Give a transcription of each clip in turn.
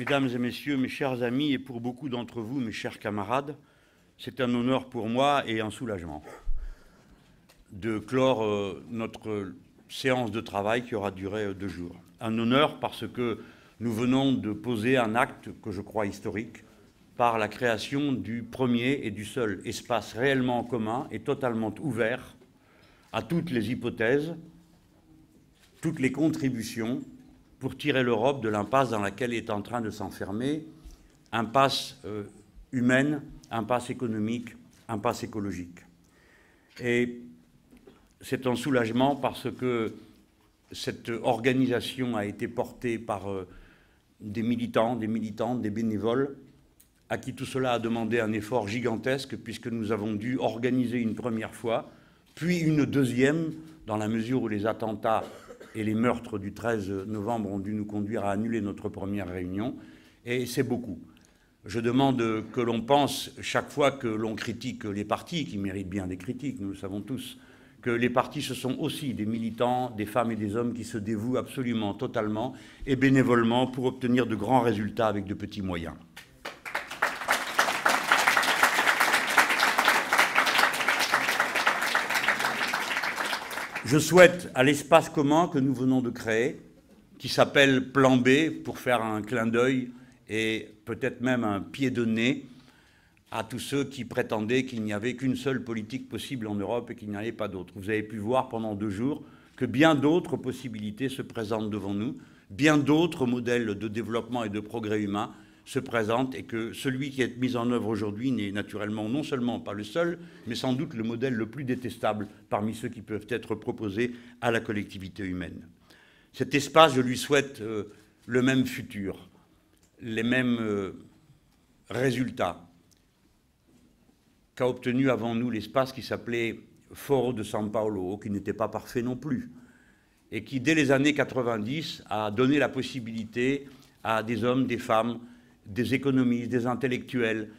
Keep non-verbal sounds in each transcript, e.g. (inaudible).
Mesdames et messieurs, mes chers amis, et pour beaucoup d'entre vous, mes chers camarades, c'est un honneur pour moi et un soulagement de clore euh, notre séance de travail qui aura duré euh, deux jours. Un honneur parce que nous venons de poser un acte que je crois historique par la création du premier et du seul espace réellement commun et totalement ouvert à toutes les hypothèses, toutes les contributions pour tirer l'Europe de l'impasse dans laquelle elle est en train de s'enfermer, impasse euh, humaine, impasse économique, impasse écologique. Et c'est un soulagement parce que cette organisation a été portée par euh, des militants, des militantes, des bénévoles, à qui tout cela a demandé un effort gigantesque, puisque nous avons dû organiser une première fois, puis une deuxième, dans la mesure où les attentats et les meurtres du 13 novembre ont dû nous conduire à annuler notre première réunion, et c'est beaucoup. Je demande que l'on pense, chaque fois que l'on critique les partis, qui méritent bien des critiques, nous le savons tous, que les partis, ce sont aussi des militants, des femmes et des hommes qui se dévouent absolument, totalement et bénévolement pour obtenir de grands résultats avec de petits moyens. Je souhaite à l'espace commun que nous venons de créer, qui s'appelle Plan B, pour faire un clin d'œil et peut-être même un pied de nez à tous ceux qui prétendaient qu'il n'y avait qu'une seule politique possible en Europe et qu'il n'y en avait pas d'autre. Vous avez pu voir pendant deux jours que bien d'autres possibilités se présentent devant nous, bien d'autres modèles de développement et de progrès humain se présentent et que celui qui est mis en œuvre aujourd'hui n'est naturellement non seulement pas le seul, mais sans doute le modèle le plus détestable parmi ceux qui peuvent être proposés à la collectivité humaine. Cet espace, je lui souhaite euh, le même futur, les mêmes euh, résultats, qu'a obtenu avant nous l'espace qui s'appelait Foro de San Paolo, qui n'était pas parfait non plus, et qui, dès les années 90, a donné la possibilité à des hommes, des femmes, des économistes, des intellectuels,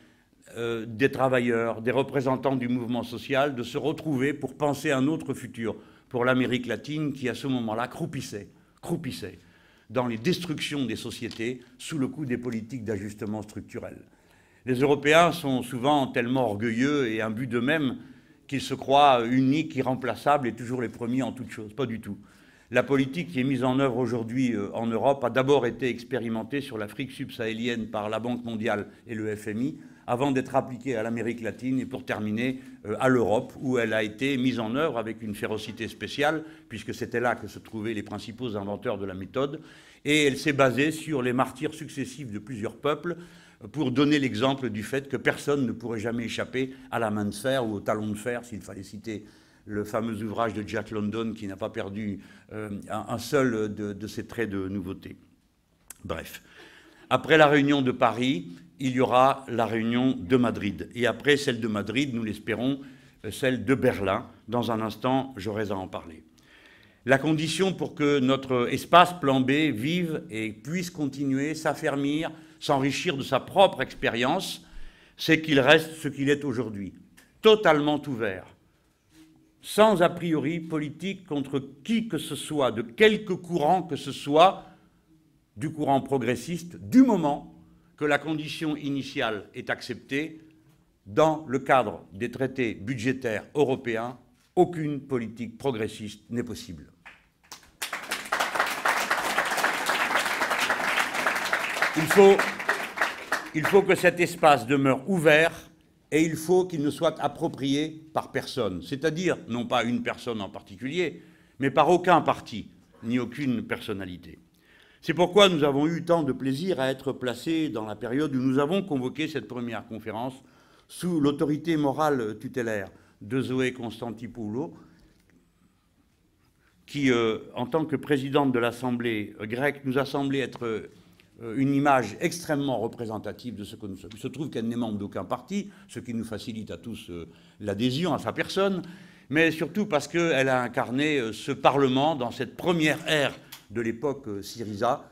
euh, des travailleurs, des représentants du mouvement social, de se retrouver pour penser un autre futur pour l'Amérique latine qui, à ce moment-là, croupissait, croupissait dans les destructions des sociétés sous le coup des politiques d'ajustement structurel. Les Européens sont souvent tellement orgueilleux et imbus d'eux-mêmes qu'ils se croient uniques, irremplaçables et toujours les premiers en toutes choses. Pas du tout. La politique qui est mise en œuvre aujourd'hui euh, en Europe a d'abord été expérimentée sur l'Afrique subsahélienne par la Banque mondiale et le FMI, avant d'être appliquée à l'Amérique latine et pour terminer euh, à l'Europe, où elle a été mise en œuvre avec une férocité spéciale, puisque c'était là que se trouvaient les principaux inventeurs de la méthode, et elle s'est basée sur les martyrs successifs de plusieurs peuples, pour donner l'exemple du fait que personne ne pourrait jamais échapper à la main de fer ou au talon de fer, s'il fallait citer le fameux ouvrage de Jack London qui n'a pas perdu euh, un, seul de, de, ses traits de nouveauté. Bref. Après la réunion de Paris, il y aura la réunion de Madrid. Et après celle de Madrid, nous l'espérons, euh, celle de Berlin. Dans un instant, j'aurai à en parler. La condition pour que notre espace plan B vive et puisse continuer, s'affermir, s'enrichir de sa propre expérience, c'est qu'il reste ce qu'il est aujourd'hui, totalement ouvert, sans a priori politique contre qui que ce soit, de quelque courant que ce soit, du courant progressiste, du moment que la condition initiale est acceptée, dans le cadre des traités budgétaires européens, aucune politique progressiste n'est possible. Il faut, que cet espace demeure ouvert et il faut qu'il ne soit approprié par personne, c'est-à-dire non pas une personne en particulier, mais par aucun parti, ni aucune personnalité. C'est pourquoi nous avons eu tant de plaisir à être placés dans la période où nous avons convoqué cette première conférence sous l'autorité morale tutélaire de Zoé Constantipoulou, qui, euh, en tant que présidente de l'Assemblée grecque, nous a semblé être une image extrêmement représentative de ce que nous sommes. Il se trouve qu'elle n'est membre d'aucun parti, ce qui nous facilite à tous euh, l'adhésion à sa personne, mais surtout parce qu'elle a incarné euh, ce Parlement dans cette première ère de l'époque Syriza,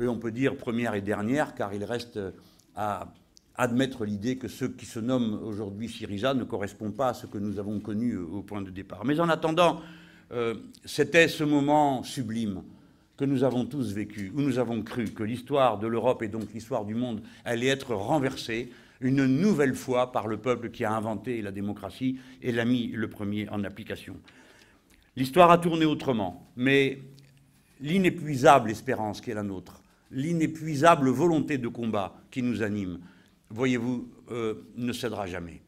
et on peut dire première et dernière, car il reste à admettre l'idée que ceux qui se nomment aujourd'hui Syriza ne correspondent pas à ce que nous avons connu au point de départ. Mais en attendant, c'était ce moment sublime que nous avons tous vécu, où nous avons cru que l'histoire de l'Europe et donc l'histoire du monde allait être renversée une nouvelle fois par le peuple qui a inventé la démocratie et l'a mis le premier en application. L'histoire a tourné autrement, mais l'inépuisable espérance qui est la nôtre, l'inépuisable volonté de combat qui nous anime, voyez-vous, euh, ne cédera jamais.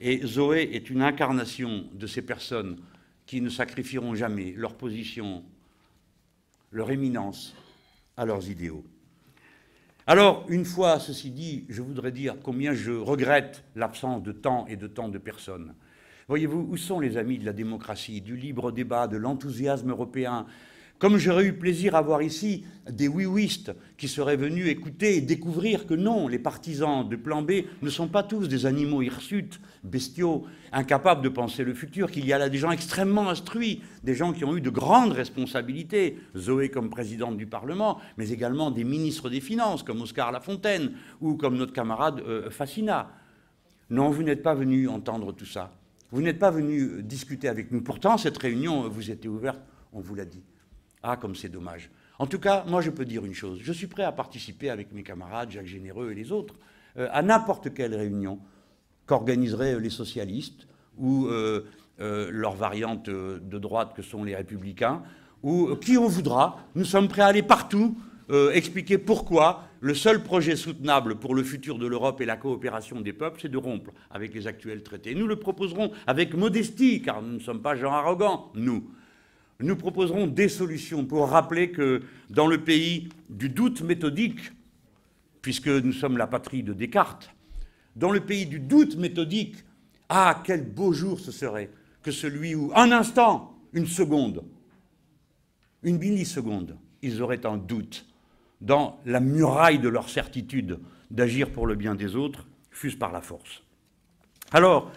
Et Zoé est une incarnation de ces personnes qui ne sacrifieront jamais leur position, leur éminence à leurs idéaux. Alors, une fois ceci dit, je voudrais dire combien je regrette l'absence de temps et de temps de personnes. Voyez-vous, où sont les amis de la démocratie, du libre débat, de l'enthousiasme européen Comme j'aurais eu plaisir à voir ici des oui-ouistes qui seraient venus écouter et découvrir que non, les partisans de plan B ne sont pas tous des animaux hirsutes, bestiaux, incapables de penser le futur, qu'il y a là des gens extrêmement instruits, des gens qui ont eu de grandes responsabilités, Zoé comme présidente du Parlement, mais également des ministres des Finances comme Oscar Lafontaine ou comme notre camarade euh, Fassina. Non, vous n'êtes pas venu entendre tout ça. Vous n'êtes pas venu discuter avec nous. Pourtant, cette réunion vous était ouverte, on vous l'a dit. Ah, comme c'est dommage. En tout cas, moi, je peux dire une chose. Je suis prêt à participer avec mes camarades, Jacques Généreux et les autres, euh, à n'importe quelle réunion qu'organiseraient les socialistes ou euh, euh, leur variante de droite que sont les républicains, ou qui on voudra. Nous sommes prêts à aller partout, expliquer pourquoi le seul projet soutenable pour le futur de l'Europe et la coopération des peuples, c'est de rompre avec les actuels traités. Nous le proposerons avec modestie, car nous ne sommes pas gens arrogants, nous nous proposerons des solutions pour rappeler que dans le pays du doute méthodique, puisque nous sommes la patrie de Descartes, dans le pays du doute méthodique, ah, quel beau jour ce serait que celui où, un instant, une seconde, une milliseconde, ils auraient un doute dans la muraille de leur certitude d'agir pour le bien des autres, fût-ce par la force. Alors,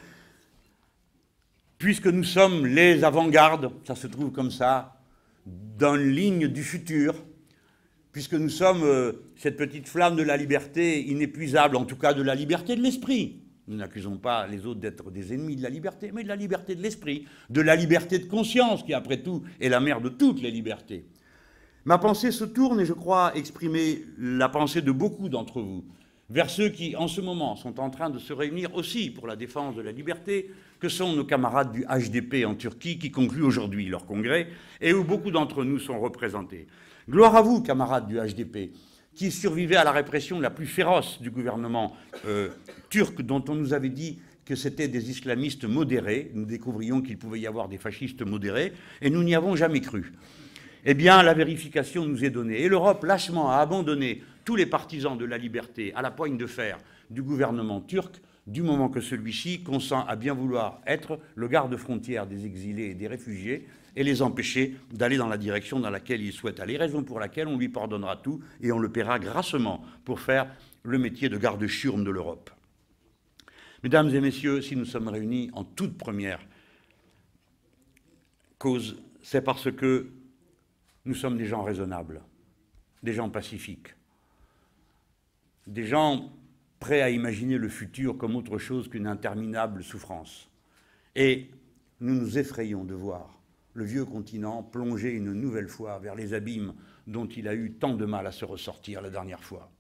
puisque nous sommes les avant-gardes, ça se trouve comme ça, dans une ligne du futur, puisque nous sommes euh, cette petite flamme de la liberté inépuisable, en tout cas de la liberté de l'esprit. Nous n'accusons pas les autres d'être des ennemis de la liberté, mais de la liberté de l'esprit, de la liberté de conscience, qui après tout est la mère de toutes les libertés. Ma pensée se tourne, et je crois exprimer la pensée de beaucoup d'entre vous, vers ceux qui, en ce moment, sont en train de se réunir aussi pour la défense de la liberté, que sont nos camarades du HDP en Turquie qui concluent aujourd'hui leur congrès et où beaucoup d'entre nous sont représentés. Gloire à vous, camarades du HDP, qui survivaient à la répression la plus féroce du gouvernement euh, turc, dont on nous avait dit que c'était des islamistes modérés. Nous découvrions qu'il pouvait y avoir des fascistes modérés, et nous n'y avons jamais cru. Eh bien, la vérification nous est donnée. Et l'Europe, lâchement, a abandonné tous les partisans de la liberté à la poigne de fer du gouvernement turc du moment que celui-ci consent à bien vouloir être le garde-frontière des exilés et des réfugiés et les empêcher d'aller dans la direction dans laquelle ils souhaitent aller, raison pour laquelle on lui pardonnera tout et on le paiera grassement pour faire le métier de garde-churme de l'Europe. Mesdames et messieurs, si nous sommes réunis en toute première cause, c'est parce que nous sommes des gens raisonnables, des gens pacifiques, des gens prêt à imaginer le futur comme autre chose qu'une interminable souffrance. Et nous nous effrayons de voir le vieux continent plonger une nouvelle fois vers les abîmes dont il a eu tant de mal à se ressortir la dernière fois.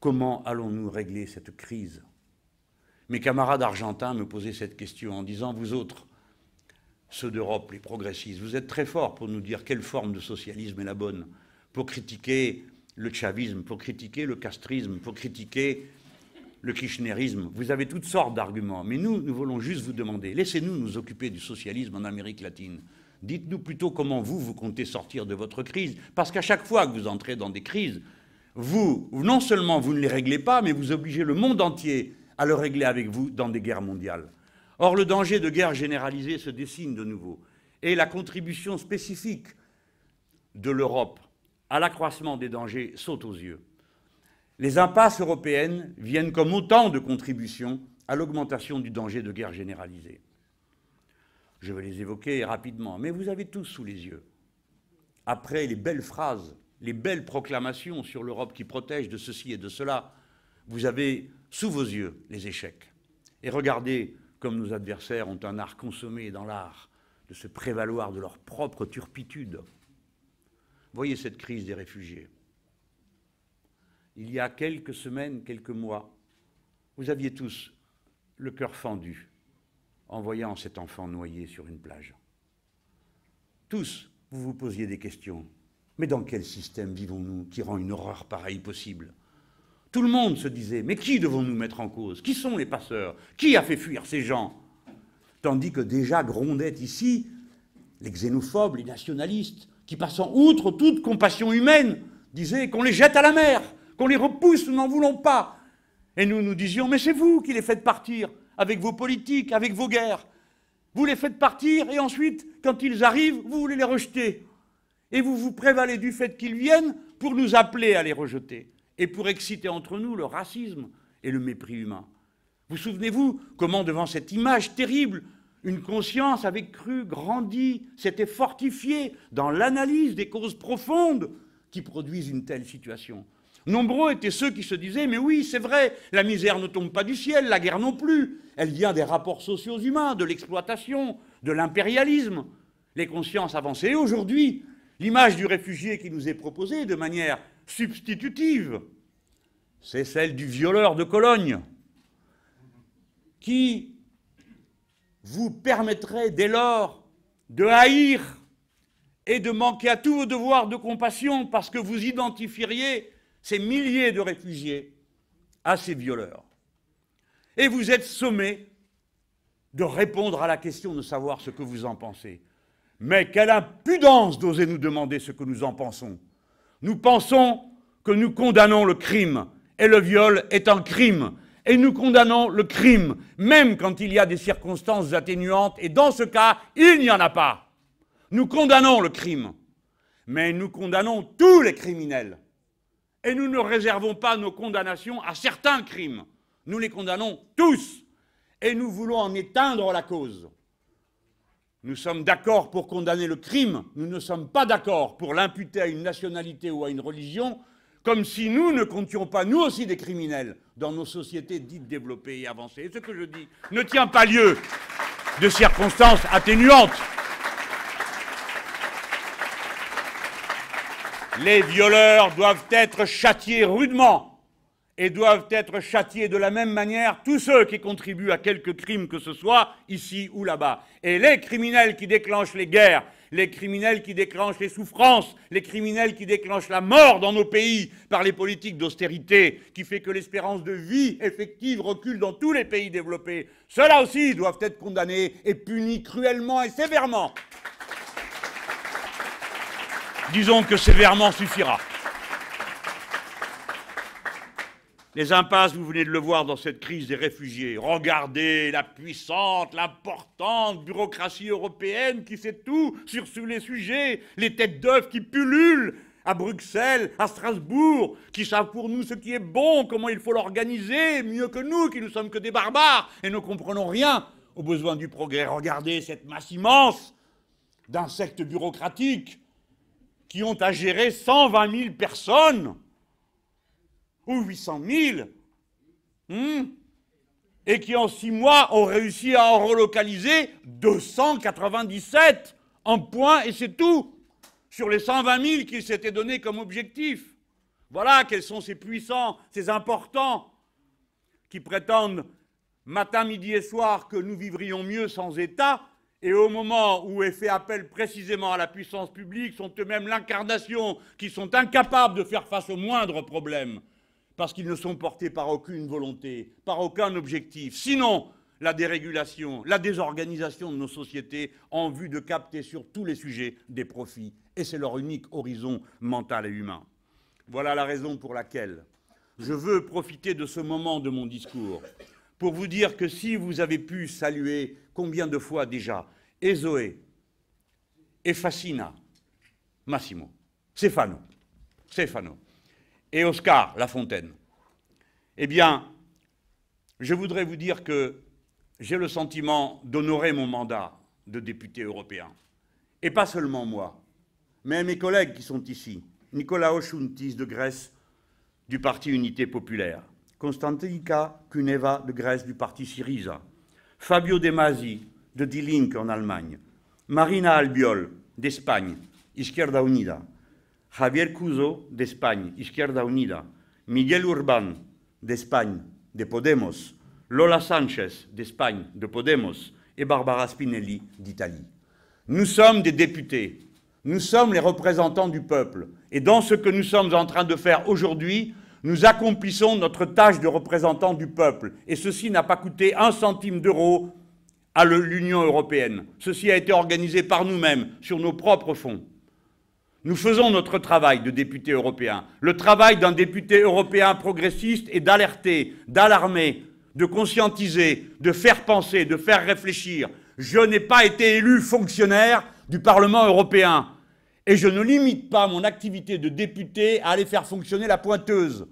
Comment allons-nous régler cette crise? Mes camarades argentins me posaient cette question en disant, vous autres, ceux d'Europe, les progressistes, vous êtes très forts pour nous dire quelle forme de socialisme est la bonne, pour critiquer le chavisme, pour critiquer le castrisme, pour critiquer le kirchnerisme. Vous avez toutes sortes d'arguments. Mais nous, nous voulons juste vous demander, laissez-nous nous occuper du socialisme en Amérique latine. Dites-nous plutôt comment vous, vous comptez sortir de votre crise. Parce qu'à chaque fois que vous entrez dans des crises, vous, non seulement vous ne les réglez pas, mais vous obligez le monde entier à le régler avec vous dans des guerres mondiales. Or, le danger de guerre généralisée se dessine de nouveau. Et la contribution spécifique de l'Europe à l'accroissement des dangers saute aux yeux. Les impasses européennes viennent comme autant de contributions à l'augmentation du danger de guerre généralisée. Je vais les évoquer rapidement, mais vous avez tous sous les yeux, après les belles phrases, les belles proclamations sur l'Europe qui protège de ceci et de cela, vous avez sous vos yeux les échecs. Et regardez comme nos adversaires ont un art consommé dans l'art de se prévaloir de leur propre turpitude Voyez cette crise des réfugiés. Il y a quelques semaines, quelques mois, vous aviez tous le cœur fendu en voyant cet enfant noyé sur une plage. Tous, vous vous posiez des questions. Mais dans quel système vivons-nous qui rend une horreur pareille possible? Tout le monde se disait, mais qui devons-nous mettre en cause? Qui sont les passeurs? Qui a fait fuir ces gens? Tandis que déjà grondaient ici les xénophobes, les nationalistes, qui passant outre toute compassion humaine, disaient qu'on les jette à la mer, qu'on les repousse, nous n'en voulons pas. Et nous nous disions, mais c'est vous qui les faites partir, avec vos politiques, avec vos guerres. Vous les faites partir et ensuite, quand ils arrivent, vous voulez les rejeter. Et vous vous prévalez du fait qu'ils viennent pour nous appeler à les rejeter et pour exciter entre nous le racisme et le mépris humain. Vous souvenez-vous comment, devant cette image terrible, une conscience avait cru, grandi, s'était fortifiée dans l'analyse des causes profondes qui produisent une telle situation Nombreux étaient ceux qui se disaient Mais oui, c'est vrai, la misère ne tombe pas du ciel, la guerre non plus. Elle vient des rapports sociaux humains, de l'exploitation, de l'impérialisme. Les consciences avançaient. Et aujourd'hui, l'image du réfugié qui nous est proposée de manière substitutive, c'est celle du violeur de Cologne, qui vous permettrait dès lors de haïr et de manquer à tous vos devoirs de compassion parce que vous identifieriez ces milliers de réfugiés à ces violeurs. Et vous êtes sommé de répondre à la question de savoir ce que vous en pensez. Mais quelle impudence d'oser nous demander ce que nous en pensons. Nous pensons que nous condamnons le crime, et le viol est un crime, et nous condamnons le crime, même quand il y a des circonstances atténuantes, et dans ce cas, il n'y en a pas. Nous condamnons le crime, mais nous condamnons tous les criminels. Et nous ne réservons pas nos condamnations à certains crimes. Nous les condamnons tous. Et nous voulons en éteindre la cause. Nous sommes d'accord pour condamner le crime, nous ne sommes pas d'accord pour l'imputer à une nationalité ou à une religion, comme si nous ne comptions pas, nous aussi, des criminels dans nos sociétés dites développées et avancées. Et ce que je dis ne tient pas lieu de circonstances atténuantes. Les violeurs doivent être châtiés rudement et doivent être châtiés de la même manière tous ceux qui contribuent à quelque crime que ce soit, ici ou là-bas. Et les criminels qui déclenchent les guerres, les criminels qui déclenchent les souffrances, les criminels qui déclenchent la mort dans nos pays par les politiques d'austérité, qui fait que l'espérance de vie effective recule dans tous les pays développés, ceux-là aussi doivent être condamnés et punis cruellement et sévèrement. Disons que sévèrement suffira. Les impasses, vous venez de le voir dans cette crise des réfugiés. Regardez la puissante, l'importante bureaucratie européenne qui sait tout sur tous les sujets, les têtes d'œufs qui pullulent à Bruxelles, à Strasbourg, qui savent pour nous ce qui est bon, comment il faut l'organiser, mieux que nous, qui ne sommes que des barbares et ne comprenons rien aux besoins du progrès. Regardez cette masse immense d'insectes bureaucratiques qui ont à gérer 120 000 personnes, ou 800 000, hmm, et qui en six mois ont réussi à en relocaliser 297 en point, et c'est tout, sur les 120 000 qu'ils s'étaient donnés comme objectif. Voilà quels sont ces puissants, ces importants, qui prétendent matin, midi et soir que nous vivrions mieux sans État, et au moment où est fait appel précisément à la puissance publique, sont eux-mêmes l'incarnation qui sont incapables de faire face au moindre problème, parce qu'ils ne sont portés par aucune volonté, par aucun objectif. Sinon, la dérégulation, la désorganisation de nos sociétés en vue de capter sur tous les sujets des profits. Et c'est leur unique horizon mental et humain. Voilà la raison pour laquelle je veux profiter de ce moment de mon discours pour vous dire que si vous avez pu saluer combien de fois déjà et Zoé, et Fascina, Massimo, Stefano, Stefano, et Oscar Lafontaine, eh bien, je voudrais vous dire que j'ai le sentiment d'honorer mon mandat de député européen. Et pas seulement moi, mais mes collègues qui sont ici. Nicolas Ochountis de Grèce, du Parti Unité Populaire. Konstantinika Kuneva de Grèce du parti Syriza, Fabio De Masi de Die Linke en Allemagne, Marina Albiol d'Espagne, Izquierda Unida, Javier Cuso d'Espagne, Izquierda Unida, Miguel Urban d'Espagne, de Podemos, Lola Sanchez d'Espagne, de Podemos, et Barbara Spinelli d'Italie. Nous sommes des députés, nous sommes les représentants du peuple, et dans ce que nous sommes en train de faire aujourd'hui, nous accomplissons notre tâche de représentants du peuple, et ceci n'a pas coûté un centime d'euro à l'Union européenne. Ceci a été organisé par nous-mêmes, sur nos propres fonds. Nous faisons notre travail de député européen. Le travail d'un député européen progressiste est d'alerter, d'alarmer, de conscientiser, de faire penser, de faire réfléchir. Je n'ai pas été élu fonctionnaire du Parlement européen. Et je ne limite pas mon activité de député à aller faire fonctionner la pointeuse.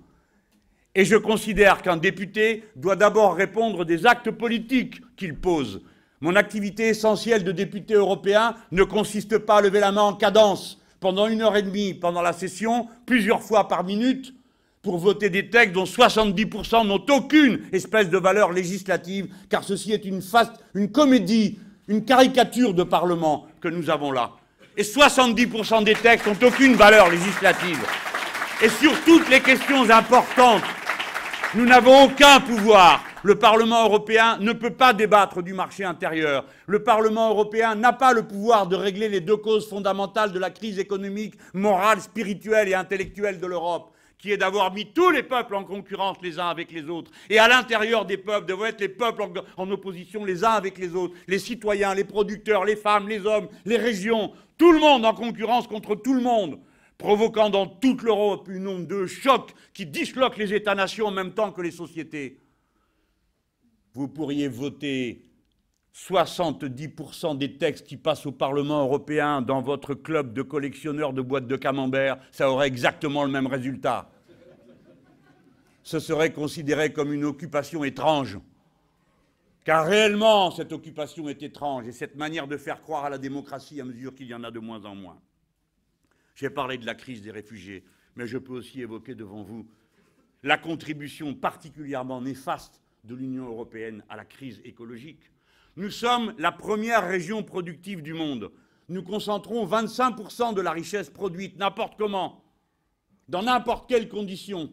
Et je considère qu'un député doit d'abord répondre des actes politiques qu'il pose. Mon activité essentielle de député européen ne consiste pas à lever la main en cadence pendant une heure et demie pendant la session, plusieurs fois par minute, pour voter des textes dont 70% n'ont aucune espèce de valeur législative, car ceci est une, une comédie, une caricature de Parlement que nous avons là. Et 70% des textes n'ont aucune valeur législative. Et sur toutes les questions importantes, nous n'avons aucun pouvoir. Le Parlement européen ne peut pas débattre du marché intérieur. Le Parlement européen n'a pas le pouvoir de régler les deux causes fondamentales de la crise économique, morale, spirituelle et intellectuelle de l'Europe qui est d'avoir mis tous les peuples en concurrence les uns avec les autres. Et à l'intérieur des peuples, devaient être les peuples en, opposition les uns avec les autres, les citoyens, les producteurs, les femmes, les hommes, les régions, tout le monde en concurrence contre tout le monde, provoquant dans toute l'Europe une onde de choc qui disloque les États-nations en même temps que les sociétés. Vous pourriez voter 70% des textes qui passent au Parlement européen dans votre club de collectionneurs de boîtes de camembert, ça aurait exactement le même résultat. Ce serait considéré comme une occupation étrange. Car réellement, cette occupation est étrange et cette manière de faire croire à la démocratie à mesure qu'il y en a de moins en moins. J'ai parlé de la crise des réfugiés, mais je peux aussi évoquer devant vous la contribution particulièrement néfaste de l'Union européenne à la crise écologique. Nous sommes la première région productive du monde. Nous concentrons 25% de la richesse produite, n'importe comment, dans n'importe quelle condition,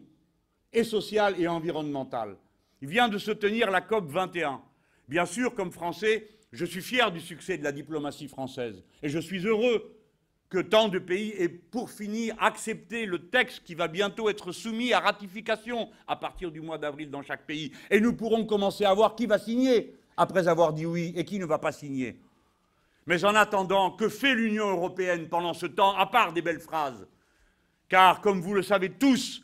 et sociale et environnementale. Il vient de se tenir la COP 21. Bien sûr, comme Français, je suis fier du succès de la diplomatie française. Et je suis heureux que tant de pays aient, pour finir, accepté le texte qui va bientôt être soumis à ratification à partir du mois d'avril dans chaque pays. Et nous pourrons commencer à voir qui va signer après avoir dit oui et qui ne va pas signer. Mais en attendant, que fait l'Union européenne pendant ce temps, à part des belles phrases? Car, comme vous le savez tous,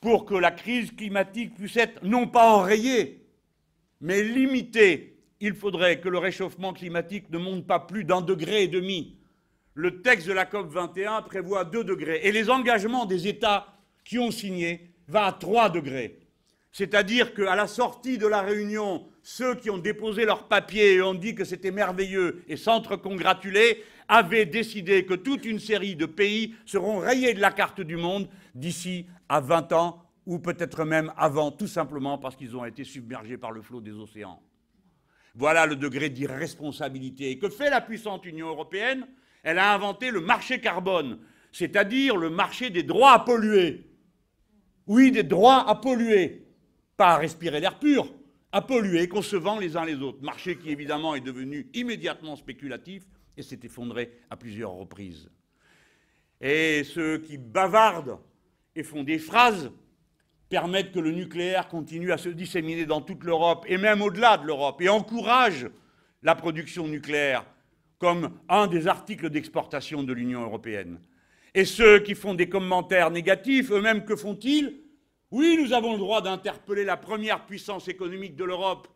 pour que la crise climatique puisse être non pas enrayée, mais limitée, il faudrait que le réchauffement climatique ne monte pas plus d'un degré et demi. Le texte de la COP 21 prévoit 2 degrés. Et les engagements des États qui ont signé vont à 3 degrés. C'est-à-dire qu'à la sortie de la réunion, ceux qui ont déposé leurs papiers et ont dit que c'était merveilleux et s'entre-congratulaient avaient décidé que toute une série de pays seront rayés de la carte du monde d'ici à 20 ans, ou peut-être même avant, tout simplement parce qu'ils ont été submergés par le flot des océans. Voilà le degré d'irresponsabilité. Et que fait la puissante Union européenne? Elle a inventé le marché carbone, c'est-à-dire le marché des droits à polluer. Oui, des droits à polluer pas à respirer l'air pur, à polluer, qu'on se vend les uns les autres. Marché qui évidemment est devenu immédiatement spéculatif et s'est effondré à plusieurs reprises. Et ceux qui bavardent et font des phrases permettent que le nucléaire continue à se disséminer dans toute l'Europe et même au-delà de l'Europe et encouragent la production nucléaire comme un des articles d'exportation de l'Union européenne. Et ceux qui font des commentaires négatifs, eux-mêmes, que font-ils? Oui, nous avons le droit d'interpeller la première puissance économique de l'Europe,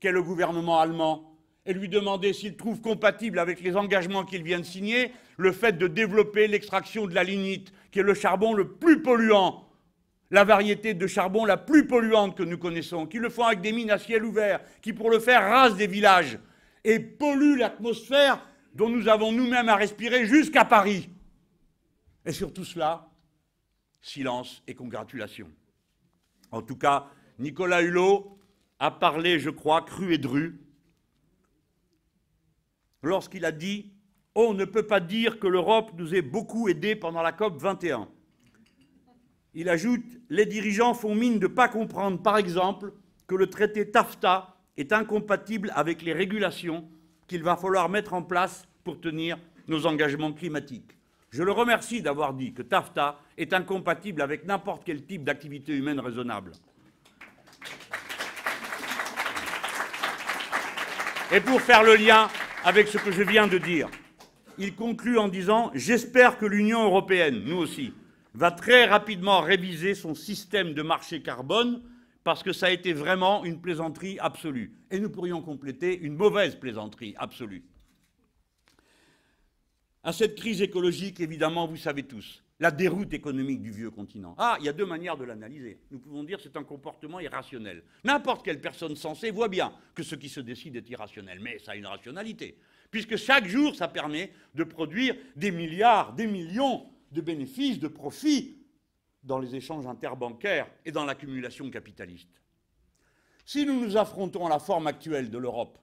qu'est le gouvernement allemand, et lui demander s'il trouve compatible avec les engagements qu'il vient de signer le fait de développer l'extraction de la lignite, qui est le charbon le plus polluant, la variété de charbon la plus polluante que nous connaissons, qui le font avec des mines à ciel ouvert, qui pour le faire rasent des villages et polluent l'atmosphère dont nous avons nous-mêmes à respirer jusqu'à Paris. Et sur tout cela, silence et congratulations. En tout cas, Nicolas Hulot a parlé, je crois, cru et dru, lorsqu'il a dit On ne peut pas dire que l'Europe nous ait beaucoup aidés pendant la COP 21. Il ajoute Les dirigeants font mine de ne pas comprendre, par exemple, que le traité TAFTA est incompatible avec les régulations qu'il va falloir mettre en place pour tenir nos engagements climatiques. Je le remercie d'avoir dit que TAFTA est incompatible avec n'importe quel type d'activité humaine raisonnable. Et pour faire le lien avec ce que je viens de dire, il conclut en disant J'espère que l'Union européenne, nous aussi, va très rapidement réviser son système de marché carbone parce que ça a été vraiment une plaisanterie absolue. Et nous pourrions compléter une mauvaise plaisanterie absolue. À cette crise écologique, évidemment, vous savez tous, la déroute économique du vieux continent. Ah, il y a deux manières de l'analyser. Nous pouvons dire que c'est un comportement irrationnel. N'importe quelle personne sensée voit bien que ce qui se décide est irrationnel, mais ça a une rationalité, puisque chaque jour, ça permet de produire des milliards, des millions de bénéfices, de profits dans les échanges interbancaires et dans l'accumulation capitaliste. Si nous nous affrontons à la forme actuelle de l'Europe,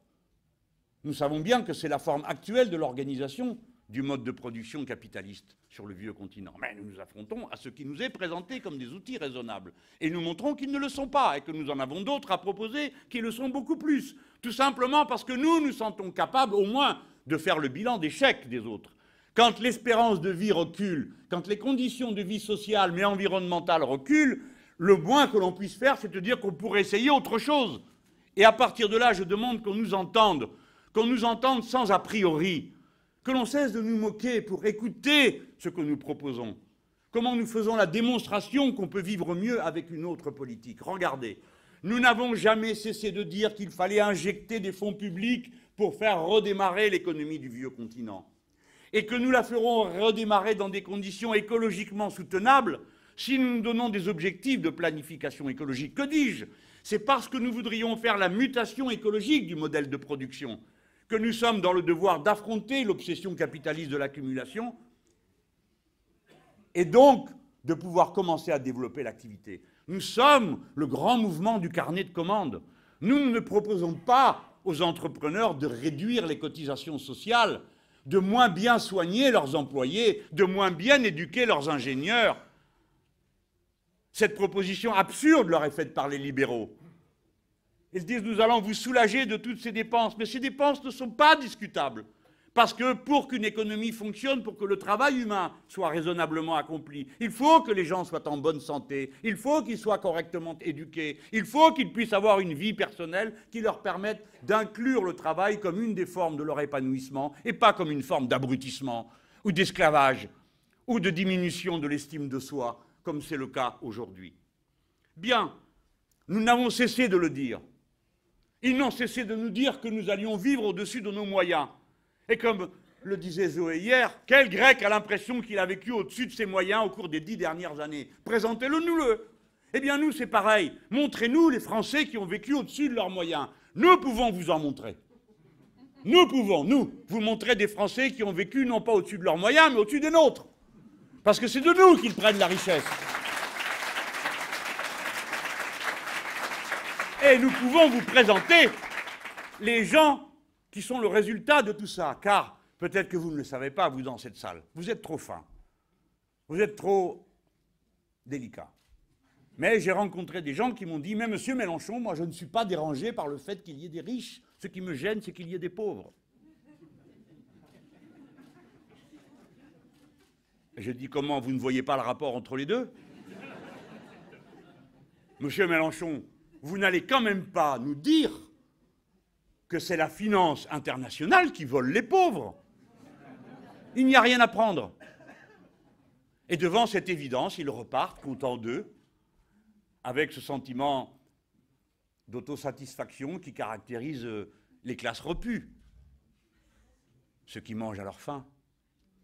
nous savons bien que c'est la forme actuelle de l'organisation du mode de production capitaliste sur le vieux continent. Mais nous nous affrontons à ce qui nous est présenté comme des outils raisonnables. Et nous montrons qu'ils ne le sont pas et que nous en avons d'autres à proposer qui le sont beaucoup plus. Tout simplement parce que nous nous sentons capables au moins de faire le bilan d'échec des autres quand l'espérance de vie recule, quand les conditions de vie sociale mais environnementale reculent, le moins que l'on puisse faire, c'est de dire qu'on pourrait essayer autre chose. Et à partir de là, je demande qu'on nous entende, qu'on nous entende sans a priori, que l'on cesse de nous moquer pour écouter ce que nous proposons. Comment nous faisons la démonstration qu'on peut vivre mieux avec une autre politique? Regardez, nous n'avons jamais cessé de dire qu'il fallait injecter des fonds publics pour faire redémarrer l'économie du vieux continent et que nous la ferons redémarrer dans des conditions écologiquement soutenables si nous nous donnons des objectifs de planification écologique. Que dis-je? C'est parce que nous voudrions faire la mutation écologique du modèle de production que nous sommes dans le devoir d'affronter l'obsession capitaliste de l'accumulation et donc de pouvoir commencer à développer l'activité. Nous sommes le grand mouvement du carnet de commandes. Nous ne proposons pas aux entrepreneurs de réduire les cotisations sociales de moins bien soigner leurs employés, de moins bien éduquer leurs ingénieurs. Cette proposition absurde leur est faite par les libéraux. Ils disent nous allons vous soulager de toutes ces dépenses, mais ces dépenses ne sont pas discutables. Parce que pour qu'une économie fonctionne, pour que le travail humain soit raisonnablement accompli, il faut que les gens soient en bonne santé, il faut qu'ils soient correctement éduqués, il faut qu'ils puissent avoir une vie personnelle qui leur permette d'inclure le travail comme une des formes de leur épanouissement et pas comme une forme d'abrutissement ou d'esclavage ou de diminution de l'estime de soi, comme c'est le cas aujourd'hui. Bien, nous n'avons cessé de le dire. Ils n'ont cessé de nous dire que nous allions vivre au-dessus de nos moyens. Et comme le disait Zoé hier, quel grec a l'impression qu'il a vécu au-dessus de ses moyens au cours des dix dernières années? Présentez-le nous le. Eh bien nous, c'est pareil. Montrez-nous les Français qui ont vécu au-dessus de leurs moyens. Nous pouvons vous en montrer. Nous pouvons, nous, vous montrer des Français qui ont vécu non pas au-dessus de leurs moyens, mais au-dessus des nôtres. Parce que c'est de nous qu'ils prennent la richesse. Et nous pouvons vous présenter les gens qui sont le résultat de tout ça. Car peut-être que vous ne le savez pas, vous, dans cette salle, vous êtes trop fin. Vous êtes trop délicat. Mais j'ai rencontré des gens qui m'ont dit Mais monsieur Mélenchon, moi je ne suis pas dérangé par le fait qu'il y ait des riches. Ce qui me gêne, c'est qu'il y ait des pauvres. Je dis Comment vous ne voyez pas le rapport entre les deux? Monsieur Mélenchon, vous n'allez quand même pas nous dire que c'est la finance internationale qui vole les pauvres. Il n'y a rien à prendre. Et devant cette évidence, ils repartent, contents d'eux, avec ce sentiment d'autosatisfaction qui caractérise euh, les classes repues. Ceux qui mangent à leur faim,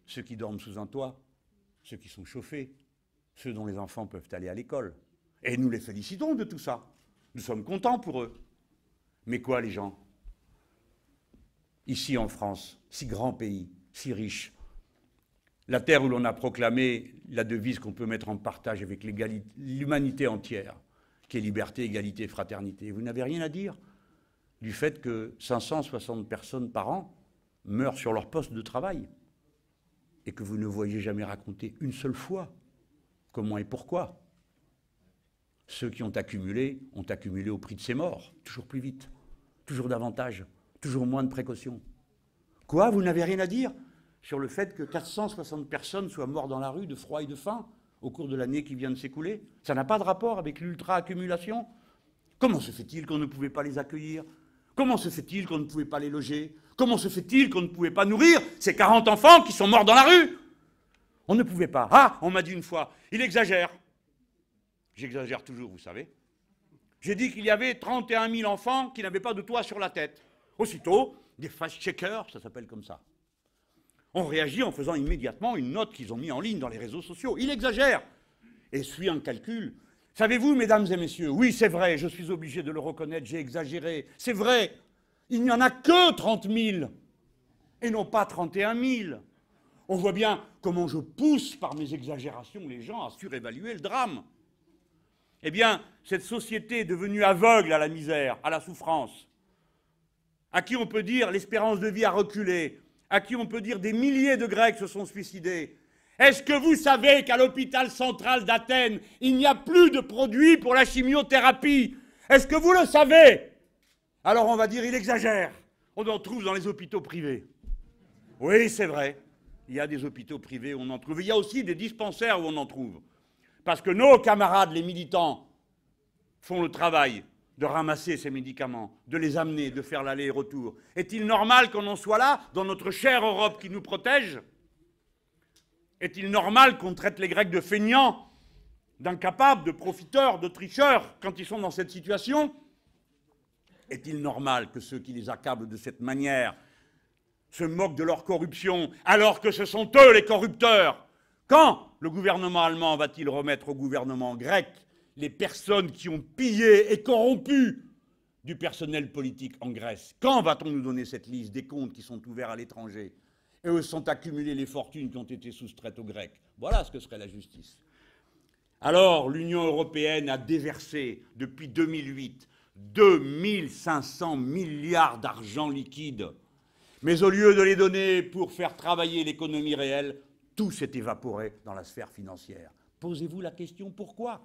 ceux qui dorment sous un toit, ceux qui sont chauffés, ceux dont les enfants peuvent aller à l'école. Et nous les félicitons de tout ça. Nous sommes contents pour eux. Mais quoi, les gens? Ici en France, si grand pays, si riche, la terre où l'on a proclamé la devise qu'on peut mettre en partage avec l'humanité entière, qui est liberté, égalité, fraternité. Vous n'avez rien à dire du fait que 560 personnes par an meurent sur leur poste de travail et que vous ne voyez jamais raconter une seule fois comment et pourquoi. Ceux qui ont accumulé ont accumulé au prix de ces morts, toujours plus vite, toujours davantage, toujours moins de précautions. Quoi Vous n'avez rien à dire sur le fait que 460 personnes soient mortes dans la rue de froid et de faim au cours de l'année qui vient de s'écouler? Ça n'a pas de rapport avec l'ultra-accumulation? Comment se fait-il qu'on ne pouvait pas les accueillir? Comment se fait-il qu'on ne pouvait pas les loger? Comment se fait-il qu'on ne pouvait pas nourrir ces 40 enfants qui sont morts dans la rue? On ne pouvait pas. Ah, on m'a dit une fois, il exagère. J'exagère toujours, vous savez. J'ai dit qu'il y avait 31 000 enfants qui n'avaient pas de toit sur la tête. Aussitôt, des fact-checkers, ça s'appelle comme ça, ont réagi en faisant immédiatement une note qu'ils ont mis en ligne dans les réseaux sociaux. Il exagère. Et suit un calcul. Savez-vous, mesdames et messieurs, oui, c'est vrai, je suis obligé de le reconnaître, j'ai exagéré. C'est vrai, il n'y en a que 30 000 et non pas 31 000. On voit bien comment je pousse par mes exagérations les gens à surévaluer le drame. Eh bien, cette société devenue aveugle à la misère, à la souffrance, à qui on peut dire l'espérance de vie a reculé, à qui on peut dire des milliers de Grecs se sont suicidés. Est-ce que vous savez qu'à l'hôpital central d'Athènes, il n'y a plus de produits pour la chimiothérapie? Est-ce que vous le savez? Alors on va dire il exagère. On en trouve dans les hôpitaux privés. Oui, c'est vrai. Il y a des hôpitaux privés où on en trouve. Il y a aussi des dispensaires où on en trouve. Parce que nos camarades, les militants, font le travail de ramasser ces médicaments, de les amener, de faire l'aller-retour. Est-il normal qu'on en soit là, dans notre chère Europe qui nous protège? Est-il normal qu'on traite les Grecs de feignants, d'incapables, de profiteurs, de tricheurs quand ils sont dans cette situation? Est-il normal que ceux qui les accablent de cette manière se moquent de leur corruption alors que ce sont eux les corrupteurs? Quand le gouvernement allemand va-t-il remettre au gouvernement grec les personnes qui ont pillé et corrompu du personnel politique en Grèce Quand va-t-on nous donner cette liste des comptes qui sont ouverts à l'étranger et où sont accumulées les fortunes qui ont été soustraites aux Grecs? Voilà ce que serait la justice. Alors, l'Union européenne a déversé depuis 2008 2500 milliards d'argent liquide. Mais au lieu de les donner pour faire travailler l'économie réelle, tout s'est évaporé dans la sphère financière. Posez-vous la question pourquoi?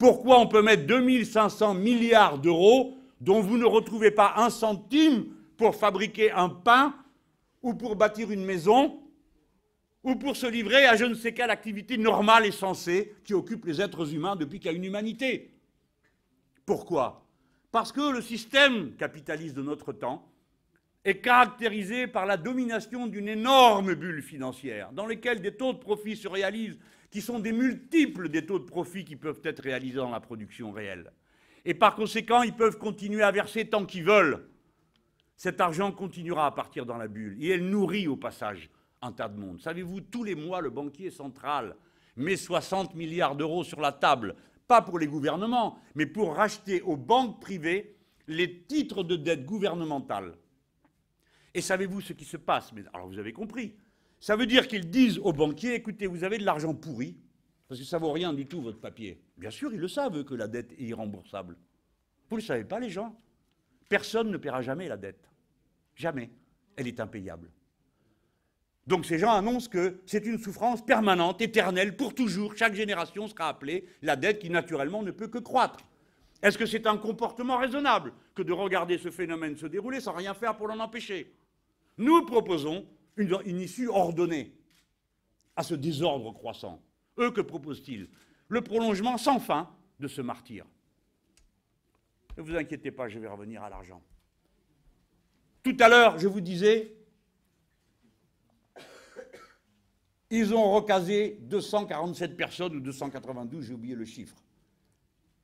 Pourquoi on peut mettre 2500 milliards d'euros dont vous ne retrouvez pas un centime pour fabriquer un pain ou pour bâtir une maison ou pour se livrer à je ne sais quelle activité normale et sensée qui occupe les êtres humains depuis qu'il y a une humanité? Pourquoi? Parce que le système capitaliste de notre temps est caractérisé par la domination d'une énorme bulle financière, dans laquelle des taux de profit se réalisent qui sont des multiples des taux de profit qui peuvent être réalisés dans la production réelle. Et par conséquent, ils peuvent continuer à verser tant qu'ils veulent. Cet argent continuera à partir dans la bulle. Et elle nourrit au passage un tas de monde. Savez-vous, tous les mois, le banquier central met 60 milliards d'euros sur la table pas pour les gouvernements, mais pour racheter aux banques privées les titres de dette gouvernementale. Et savez-vous ce qui se passe? Alors vous avez compris. Ça veut dire qu'ils disent aux banquiers, écoutez, vous avez de l'argent pourri, parce que ça vaut rien du tout, votre papier. Bien sûr, ils le savent, que la dette est irremboursable. Vous ne le savez pas, les gens? Personne ne paiera jamais la dette. Jamais. Elle est impayable. Donc ces gens annoncent que c'est une souffrance permanente, éternelle, pour toujours. Chaque génération sera appelée la dette qui naturellement ne peut que croître. Est-ce que c'est un comportement raisonnable que de regarder ce phénomène se dérouler sans rien faire pour l'en empêcher? Nous proposons une, issue ordonnée à ce désordre croissant. Eux, que proposent-ils? Le prolongement sans fin de ce martyr. Ne vous inquiétez pas, je vais revenir à l'argent. Tout à l'heure, je vous disais, Ils ont recasé 247 personnes ou 292, j'ai oublié le chiffre,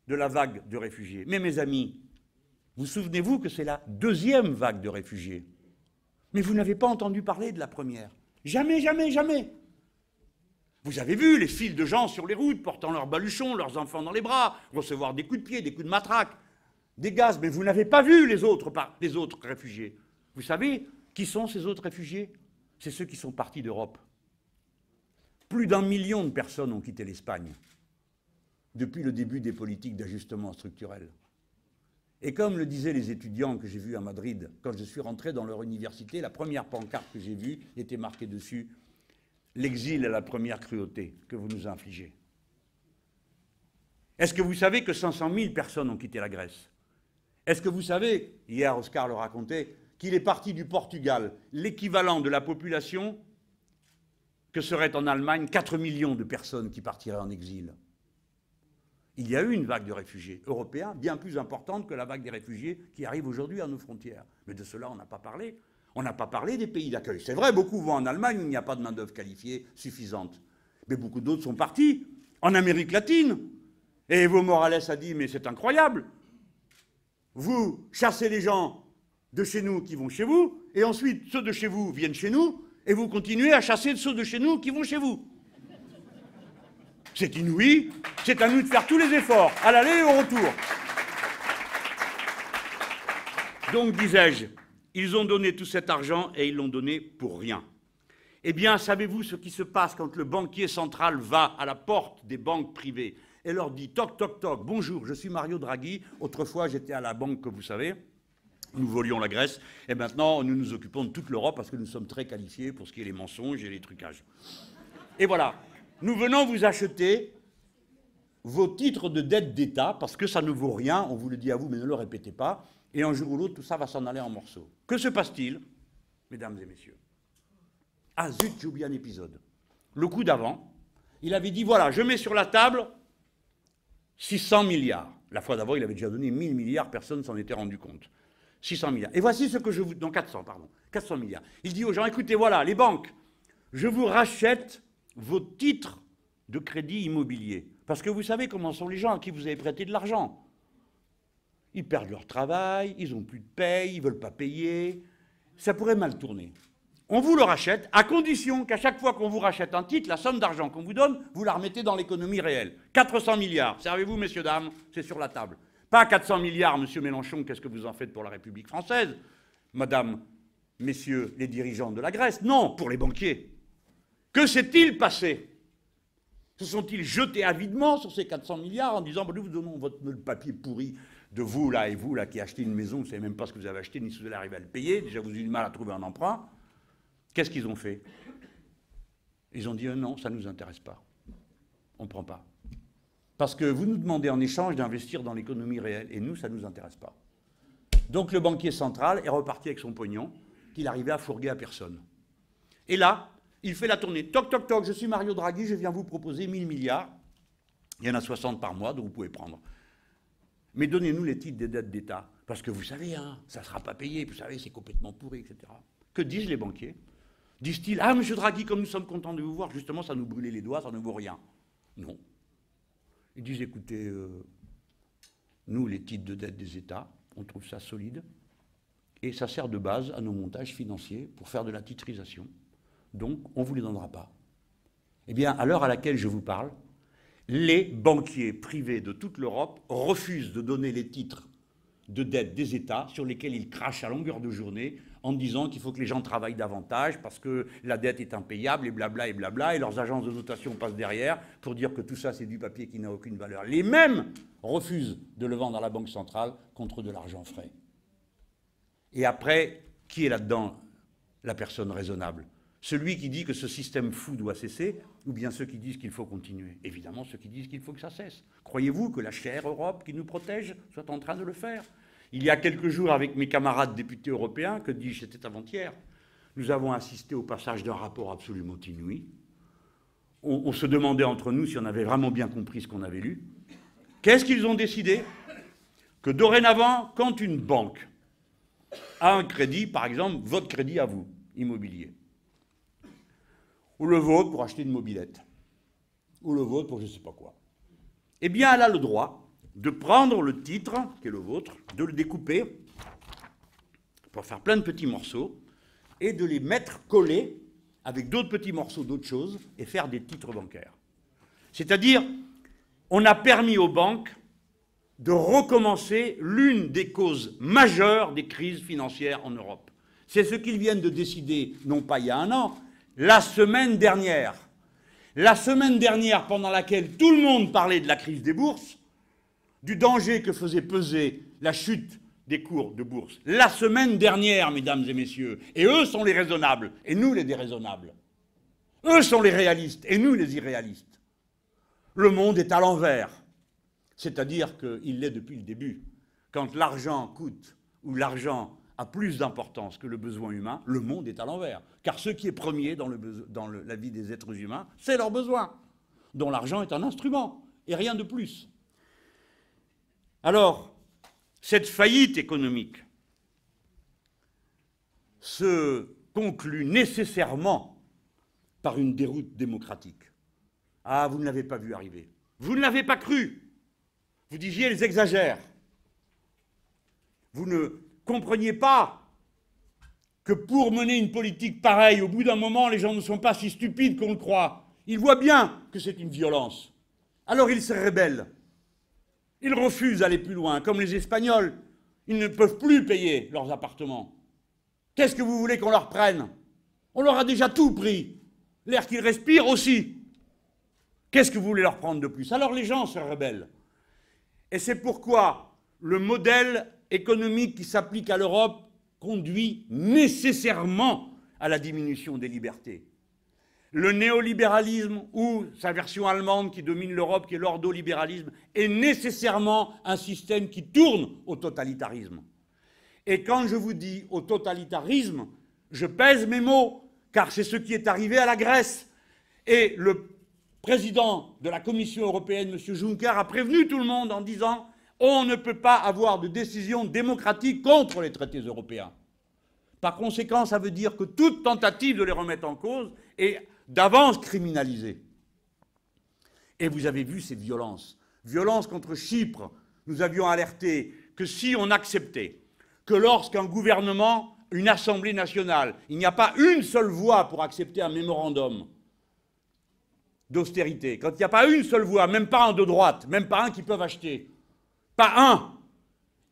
de la vague de réfugiés. Mais mes amis, vous souvenez-vous que c'est la deuxième vague de réfugiés? Mais vous n'avez pas entendu parler de la première. Jamais, jamais, jamais. Vous avez vu les files de gens sur les routes portant leurs baluchons, leurs enfants dans les bras, recevoir des coups de pied, des coups de matraque, des gaz, mais vous n'avez pas vu les autres, les autres réfugiés. Vous savez qui sont ces autres réfugiés? C'est ceux qui sont partis d'Europe. Plus d'un million de personnes ont quitté l'Espagne depuis le début des politiques d'ajustement structurel. Et comme le disaient les étudiants que j'ai vus à Madrid, quand je suis rentré dans leur université, la première pancarte que j'ai vue était marquée dessus L'exil est la première cruauté que vous nous infligez. Est-ce que vous savez que 500 000 personnes ont quitté la Grèce? Est-ce que vous savez, hier Oscar le racontait, qu'il est parti du Portugal, l'équivalent de la population que serait en Allemagne 4 millions de personnes qui partiraient en exil? Il y a eu une vague de réfugiés européens bien plus importante que la vague des réfugiés qui arrivent aujourd'hui à nos frontières. Mais de cela, on n'a pas parlé. On n'a pas parlé des pays d'accueil. C'est vrai, beaucoup vont en Allemagne, il n'y a pas de main-d'œuvre qualifiée suffisante. Mais beaucoup d'autres sont partis en Amérique latine. Et Evo Morales a dit Mais c'est incroyable. Vous chassez les gens de chez nous qui vont chez vous, et ensuite ceux de chez vous viennent chez nous, et vous continuez à chasser ceux de chez nous qui vont chez vous. C'est inouï. C'est à nous de faire tous les efforts, à l'aller et au retour. Donc, disais-je, ils ont donné tout cet argent et ils l'ont donné pour rien. Eh bien, savez-vous ce qui se passe quand le banquier central va à la porte des banques privées et leur dit toc toc toc, bonjour, je suis Mario Draghi, autrefois j'étais à la banque que vous savez, nous volions la Grèce, et maintenant nous nous occupons de toute l'Europe parce que nous sommes très qualifiés pour ce qui est les mensonges et les trucages. Et voilà, nous venons vous acheter vos titres de dette d'État, parce que ça ne vaut rien, on vous le dit à vous, mais ne le répétez pas, et un jour ou l'autre, tout ça va s'en aller en morceaux. Que se passe-t-il, mesdames et messieurs? Ah zut, j'ai oublié un épisode. Le coup d'avant, il avait dit, voilà, je mets sur la table 600 milliards. La fois d'avant, il avait déjà donné 1000 milliards, personne ne s'en était rendu compte. 600 milliards. Et voici ce que je vous... Non, 400, pardon. 400 milliards. Il dit aux gens, écoutez, voilà, les banques, je vous rachète vos titres de crédit immobilier. Parce que vous savez comment sont les gens à qui vous avez prêté de l'argent. Ils perdent leur travail, ils n'ont plus de paye, ils ne veulent pas payer. Ça pourrait mal tourner. On vous le rachète à condition qu'à chaque fois qu'on vous rachète un titre, la somme d'argent qu'on vous donne, vous la remettez dans l'économie réelle. 400 milliards, servez-vous messieurs, dames, c'est sur la table. Pas 400 milliards, monsieur Mélenchon, qu'est-ce que vous en faites pour la République française? Madame, messieurs les dirigeants de la Grèce, non, pour les banquiers. Que s'est-il passé? Se sont-ils jetés avidement sur ces 400 milliards en disant bah, Nous vous donnons votre papier pourri de vous, là, et vous, là, qui achetez une maison, vous ne savez même pas ce que vous avez acheté, ni si vous allez arriver à le payer. Déjà, vous avez du mal à trouver un emprunt. Qu'est-ce qu'ils ont fait? Ils ont dit euh, Non, ça ne nous intéresse pas. On ne prend pas. Parce que vous nous demandez en échange d'investir dans l'économie réelle, et nous, ça ne nous intéresse pas. Donc le banquier central est reparti avec son pognon, qu'il arrivait à fourguer à personne. Et là, il fait la tournée. Toc, toc, toc, je suis Mario Draghi, je viens vous proposer 1000 milliards. Il y en a 60 par mois, donc vous pouvez prendre. Mais donnez-nous les titres des dettes d'État. Parce que vous savez, hein, ça ne sera pas payé, vous savez, c'est complètement pourri, etc. Que disent les banquiers? Disent-ils, ah, monsieur Draghi, comme nous sommes contents de vous voir, justement, ça nous brûlait les doigts, ça ne vaut rien. Non. Ils disent, écoutez, euh, nous, les titres de dette des États, on trouve ça solide, et ça sert de base à nos montages financiers pour faire de la titrisation donc on ne vous les donnera pas. Eh bien, à l'heure à laquelle je vous parle, les banquiers privés de toute l'Europe refusent de donner les titres de dette des États sur lesquels ils crachent à longueur de journée en disant qu'il faut que les gens travaillent davantage parce que la dette est impayable et blabla et blabla, et leurs agences de notation passent derrière pour dire que tout ça c'est du papier qui n'a aucune valeur. Les mêmes refusent de le vendre à la Banque centrale contre de l'argent frais. Et après, qui est là-dedans la personne raisonnable? Celui qui dit que ce système fou doit cesser, ou bien ceux qui disent qu'il faut continuer Évidemment, ceux qui disent qu'il faut que ça cesse. Croyez-vous que la chère Europe qui nous protège soit en train de le faire? Il y a quelques jours, avec mes camarades députés européens, que dis-je, c'était avant-hier, nous avons assisté au passage d'un rapport absolument inouï. On, on, se demandait entre nous si on avait vraiment bien compris ce qu'on avait lu. Qu'est-ce qu'ils ont décidé? Que dorénavant, quand une banque a un crédit, par exemple, votre crédit à vous, immobilier, ou le vôtre pour acheter une mobilette, ou le vôtre pour je ne sais pas quoi. Eh bien, elle a le droit de prendre le titre, qui est le vôtre, de le découper pour faire plein de petits morceaux, et de les mettre collés avec d'autres petits morceaux d'autres choses, et faire des titres bancaires. C'est-à-dire, on a permis aux banques de recommencer l'une des causes majeures des crises financières en Europe. C'est ce qu'ils viennent de décider, non pas il y a un an, la semaine dernière. La semaine dernière, pendant laquelle tout le monde parlait de la crise des bourses, du danger que faisait peser la chute des cours de bourse la semaine dernière, mesdames et messieurs. Et eux sont les raisonnables, et nous les déraisonnables. Eux sont les réalistes, et nous les irréalistes. Le monde est à l'envers, c'est-à-dire qu'il l'est depuis le début. Quand l'argent coûte, ou l'argent a plus d'importance que le besoin humain, le monde est à l'envers. Car ce qui est premier dans, la vie des êtres humains, c'est leur besoin, dont l'argent est un instrument, et rien de plus. Alors, cette faillite économique se conclut nécessairement par une déroute démocratique. Ah, vous ne l'avez pas vu arriver. Vous ne l'avez pas cru. Vous disiez, ils exagèrent. Vous ne compreniez pas que pour mener une politique pareille, au bout d'un moment, les gens ne sont pas si stupides qu'on le croit. Ils voient bien que c'est une violence. Alors ils se rébellent. Ils refusent d'aller plus loin, comme les Espagnols. Ils ne peuvent plus payer leurs appartements. Qu'est-ce que vous voulez qu'on leur prenne? On leur a déjà tout pris. L'air qu'ils respirent aussi. Qu'est-ce que vous voulez leur prendre de plus? Alors les gens se rebellent. Et c'est pourquoi le modèle économique qui s'applique à l'Europe conduit nécessairement à la diminution des libertés. Le néolibéralisme ou sa version allemande qui domine l'Europe, qui est l'ordolibéralisme, est nécessairement un système qui tourne au totalitarisme. Et quand je vous dis au totalitarisme, je pèse mes mots, car c'est ce qui est arrivé à la Grèce. Et le président de la Commission européenne, M. Juncker, a prévenu tout le monde en disant on ne peut pas avoir de décision démocratique contre les traités européens. Par conséquent, ça veut dire que toute tentative de les remettre en cause est d'avance criminalisée. Et vous avez vu ces violences. Violences contre Chypre. Nous avions alerté que si on acceptait que lorsqu'un gouvernement, une assemblée nationale, il n'y a pas une seule voix pour accepter un mémorandum d'austérité, quand il n'y a pas une seule voix, même pas un de droite, même pas un qui peuvent acheter, pas un,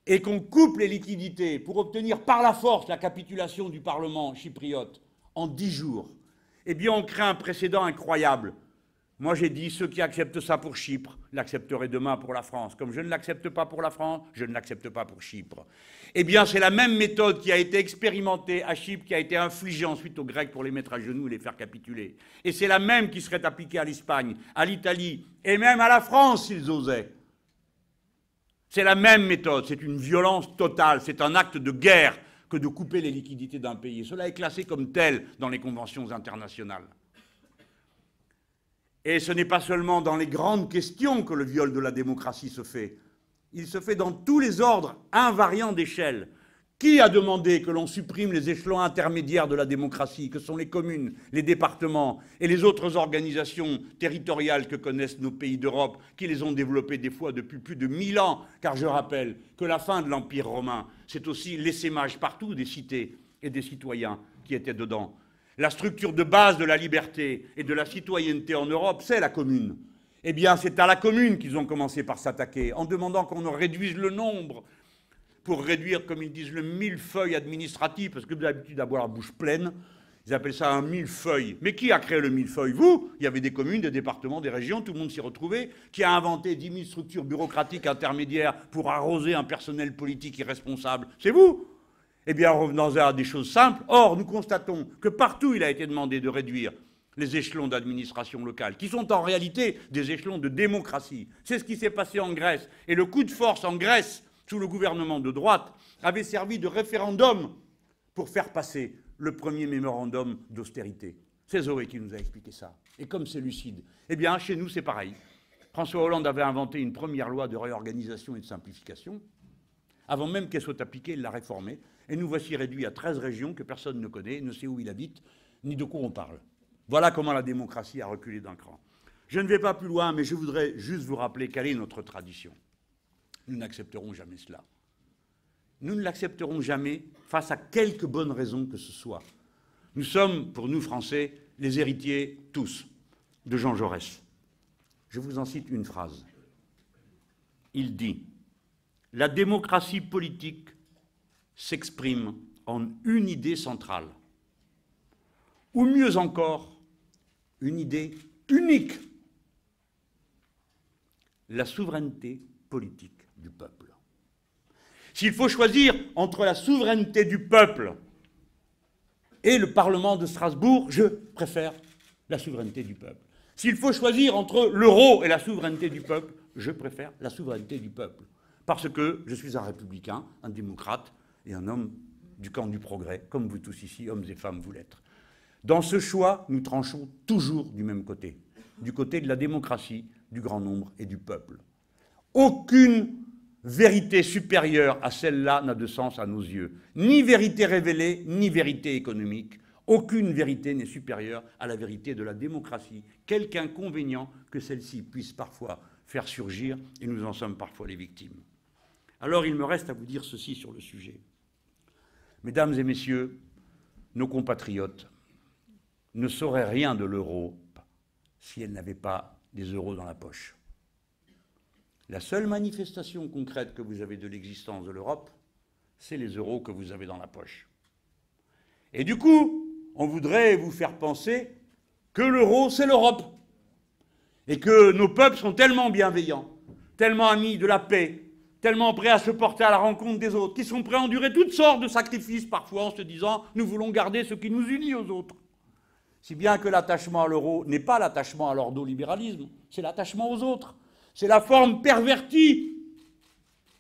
et qu'on coupe les liquidités pour obtenir par la force la capitulation du Parlement chypriote en dix jours, eh bien on crée un précédent incroyable. Moi j'ai dit, ceux qui acceptent ça pour Chypre l'accepteraient demain pour la France. Comme je ne l'accepte pas pour la France, je ne l'accepte pas pour Chypre. Eh bien c'est la même méthode qui a été expérimentée à Chypre, qui a été infligée ensuite aux Grecs pour les mettre à genoux et les faire capituler. Et c'est la même qui serait appliquée à l'Espagne, à l'Italie et même à la France s'ils osaient. C'est la même méthode, c'est une violence totale, c'est un acte de guerre que de couper les liquidités d'un pays. Cela est classé comme tel dans les conventions internationales. Et ce n'est pas seulement dans les grandes questions que le viol de la démocratie se fait, il se fait dans tous les ordres invariants d'échelle. Qui a demandé que l'on supprime les échelons intermédiaires de la démocratie, que sont les communes, les départements et les autres organisations territoriales que connaissent nos pays d'Europe, qui les ont développées des fois depuis plus de mille ans? Car je rappelle que la fin de l'Empire romain, c'est aussi l'essaimage partout des cités et des citoyens qui étaient dedans. La structure de base de la liberté et de la citoyenneté en Europe, c'est la commune. Eh bien, c'est à la commune qu'ils ont commencé par s'attaquer, en demandant qu'on réduise le nombre pour réduire, comme ils disent, le millefeuille administratif, parce que vous avez l'habitude d'avoir la bouche pleine. Ils appellent ça un millefeuille. Mais qui a créé le millefeuille? Vous Il y avait des communes, des départements, des régions, tout le monde s'y retrouvait. Qui a inventé 10 000 structures bureaucratiques intermédiaires pour arroser un personnel politique irresponsable C'est vous Eh bien, revenons à des choses simples. Or, nous constatons que partout, il a été demandé de réduire les échelons d'administration locale, qui sont en réalité des échelons de démocratie. C'est ce qui s'est passé en Grèce. Et le coup de force en Grèce, sous le gouvernement de droite, avait servi de référendum pour faire passer le premier mémorandum d'austérité. C'est Zoé qui nous a expliqué ça. Et comme c'est lucide, eh bien, chez nous, c'est pareil. François Hollande avait inventé une première loi de réorganisation et de simplification. Avant même qu'elle soit appliquée, il l'a réformée. Et nous voici réduits à 13 régions que personne ne connaît, ne sait où il habite, ni de quoi on parle. Voilà comment la démocratie a reculé d'un cran. Je ne vais pas plus loin, mais je voudrais juste vous rappeler quelle est notre tradition. Nous n'accepterons jamais cela. Nous ne l'accepterons jamais face à quelque bonne raison que ce soit. Nous sommes, pour nous Français, les héritiers tous de Jean Jaurès. Je vous en cite une phrase. Il dit La démocratie politique s'exprime en une idée centrale, ou mieux encore, une idée unique la souveraineté politique. Peuple. S'il faut choisir entre la souveraineté du peuple et le Parlement de Strasbourg, je préfère la souveraineté du peuple. S'il faut choisir entre l'euro et la souveraineté du peuple, je préfère la souveraineté du peuple. Parce que je suis un républicain, un démocrate et un homme du camp du progrès, comme vous tous ici, hommes et femmes, vous l'êtes. Dans ce choix, nous tranchons toujours du même côté, du côté de la démocratie, du grand nombre et du peuple. Aucune vérité supérieure à celle-là n'a de sens à nos yeux. Ni vérité révélée, ni vérité économique. Aucune vérité n'est supérieure à la vérité de la démocratie, quelque inconvénient que celle-ci puisse parfois faire surgir, et nous en sommes parfois les victimes. Alors il me reste à vous dire ceci sur le sujet. Mesdames et messieurs, nos compatriotes ne sauraient rien de l'euro si elles n'avaient pas des euros dans la poche. La seule manifestation concrète que vous avez de l'existence de l'Europe, c'est les euros que vous avez dans la poche. Et du coup, on voudrait vous faire penser que l'euro, c'est l'Europe. Et que nos peuples sont tellement bienveillants, tellement amis de la paix, tellement prêts à se porter à la rencontre des autres, qu'ils sont prêts à endurer toutes sortes de sacrifices parfois en se disant nous voulons garder ce qui nous unit aux autres. Si bien que l'attachement à l'euro n'est pas l'attachement à l'ordolibéralisme, c'est l'attachement aux autres. C'est la forme pervertie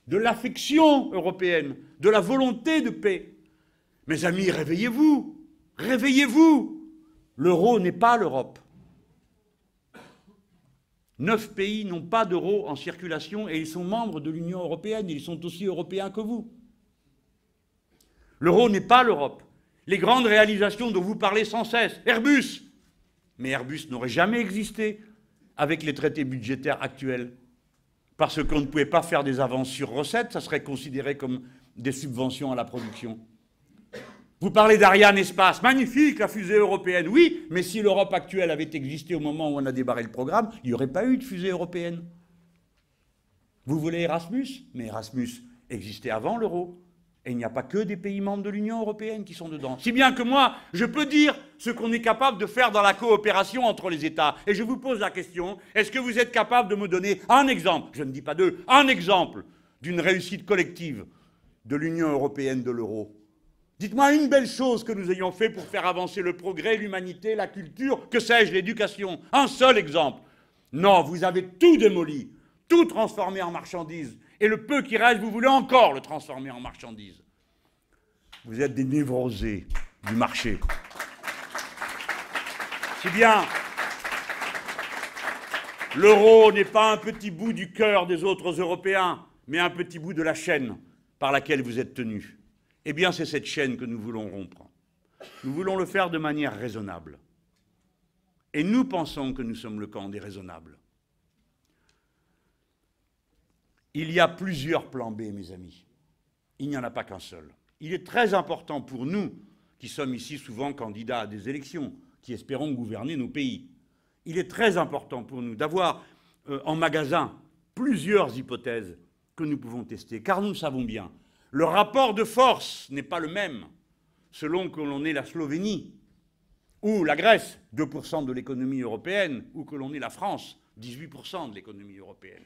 de l'affection européenne, de la volonté de paix. Mes amis, réveillez-vous, réveillez-vous. L'euro n'est pas l'Europe. Neuf pays n'ont pas d'euro en circulation et ils sont membres de l'Union européenne, ils sont aussi européens que vous. L'euro n'est pas l'Europe. Les grandes réalisations dont vous parlez sans cesse, Airbus, mais Airbus n'aurait jamais existé avec les traités budgétaires actuels. Parce qu'on ne pouvait pas faire des avances sur recettes, ça serait considéré comme des subventions à la production. Vous parlez d'Ariane Espace, magnifique la fusée européenne, oui, mais si l'Europe actuelle avait existé au moment où on a débarré le programme, il n'y aurait pas eu de fusée européenne. Vous voulez Erasmus? Mais Erasmus existait avant l'euro. Et il n'y a pas que des pays membres de l'Union européenne qui sont dedans. Si bien que moi, je peux dire ce qu'on est capable de faire dans la coopération entre les États. Et je vous pose la question, est-ce que vous êtes capable de me donner un exemple, je ne dis pas deux, un exemple d'une réussite collective de l'Union européenne de l'euro? Dites-moi une belle chose que nous ayons fait pour faire avancer le progrès, l'humanité, la culture, que sais-je, l'éducation. Un seul exemple. Non, vous avez tout démoli, tout transformé en marchandises. Et le peu qui reste, vous voulez encore le transformer en marchandise. Vous êtes des névrosés du marché. Si bien, l'euro n'est pas un petit bout du cœur des autres Européens, mais un petit bout de la chaîne par laquelle vous êtes tenus. Eh bien, c'est cette chaîne que nous voulons rompre. Nous voulons le faire de manière raisonnable. Et nous pensons que nous sommes le camp des raisonnables. Il y a plusieurs plans B, mes amis. Il n'y en a pas qu'un seul. Il est très important pour nous, qui sommes ici souvent candidats à des élections, qui espérons gouverner nos pays, il est très important pour nous d'avoir euh, en magasin plusieurs hypothèses que nous pouvons tester, car nous savons bien, le rapport de force n'est pas le même selon que l'on est la Slovénie ou la Grèce, 2% de l'économie européenne, ou que l'on est la France, 18% de l'économie européenne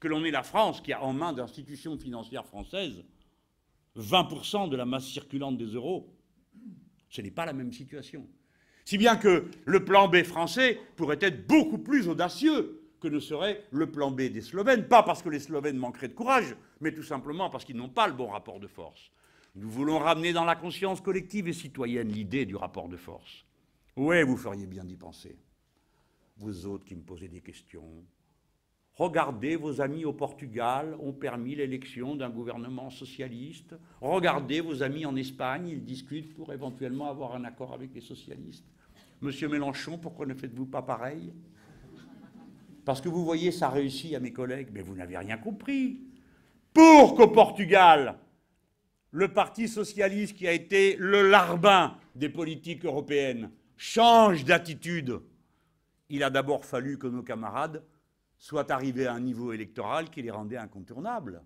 que l'on est la France, qui a en main d'institutions financières françaises 20% de la masse circulante des euros. Ce n'est pas la même situation. Si bien que le plan B français pourrait être beaucoup plus audacieux que ne serait le plan B des Slovènes. Pas parce que les Slovènes manqueraient de courage, mais tout simplement parce qu'ils n'ont pas le bon rapport de force. Nous voulons ramener dans la conscience collective et citoyenne l'idée du rapport de force. Oui, vous feriez bien d'y penser. Vous autres qui me posez des questions, Regardez, vos amis au Portugal ont permis l'élection d'un gouvernement socialiste. Regardez, vos amis en Espagne, ils discutent pour éventuellement avoir un accord avec les socialistes. Monsieur Mélenchon, pourquoi ne faites-vous pas pareil? Parce que vous voyez, ça réussit à mes collègues, mais vous n'avez rien compris. Pour qu'au Portugal, le Parti socialiste, qui a été le larbin des politiques européennes, change d'attitude, il a d'abord fallu que nos camarades soit arrivés à un niveau électoral qui les rendait incontournables.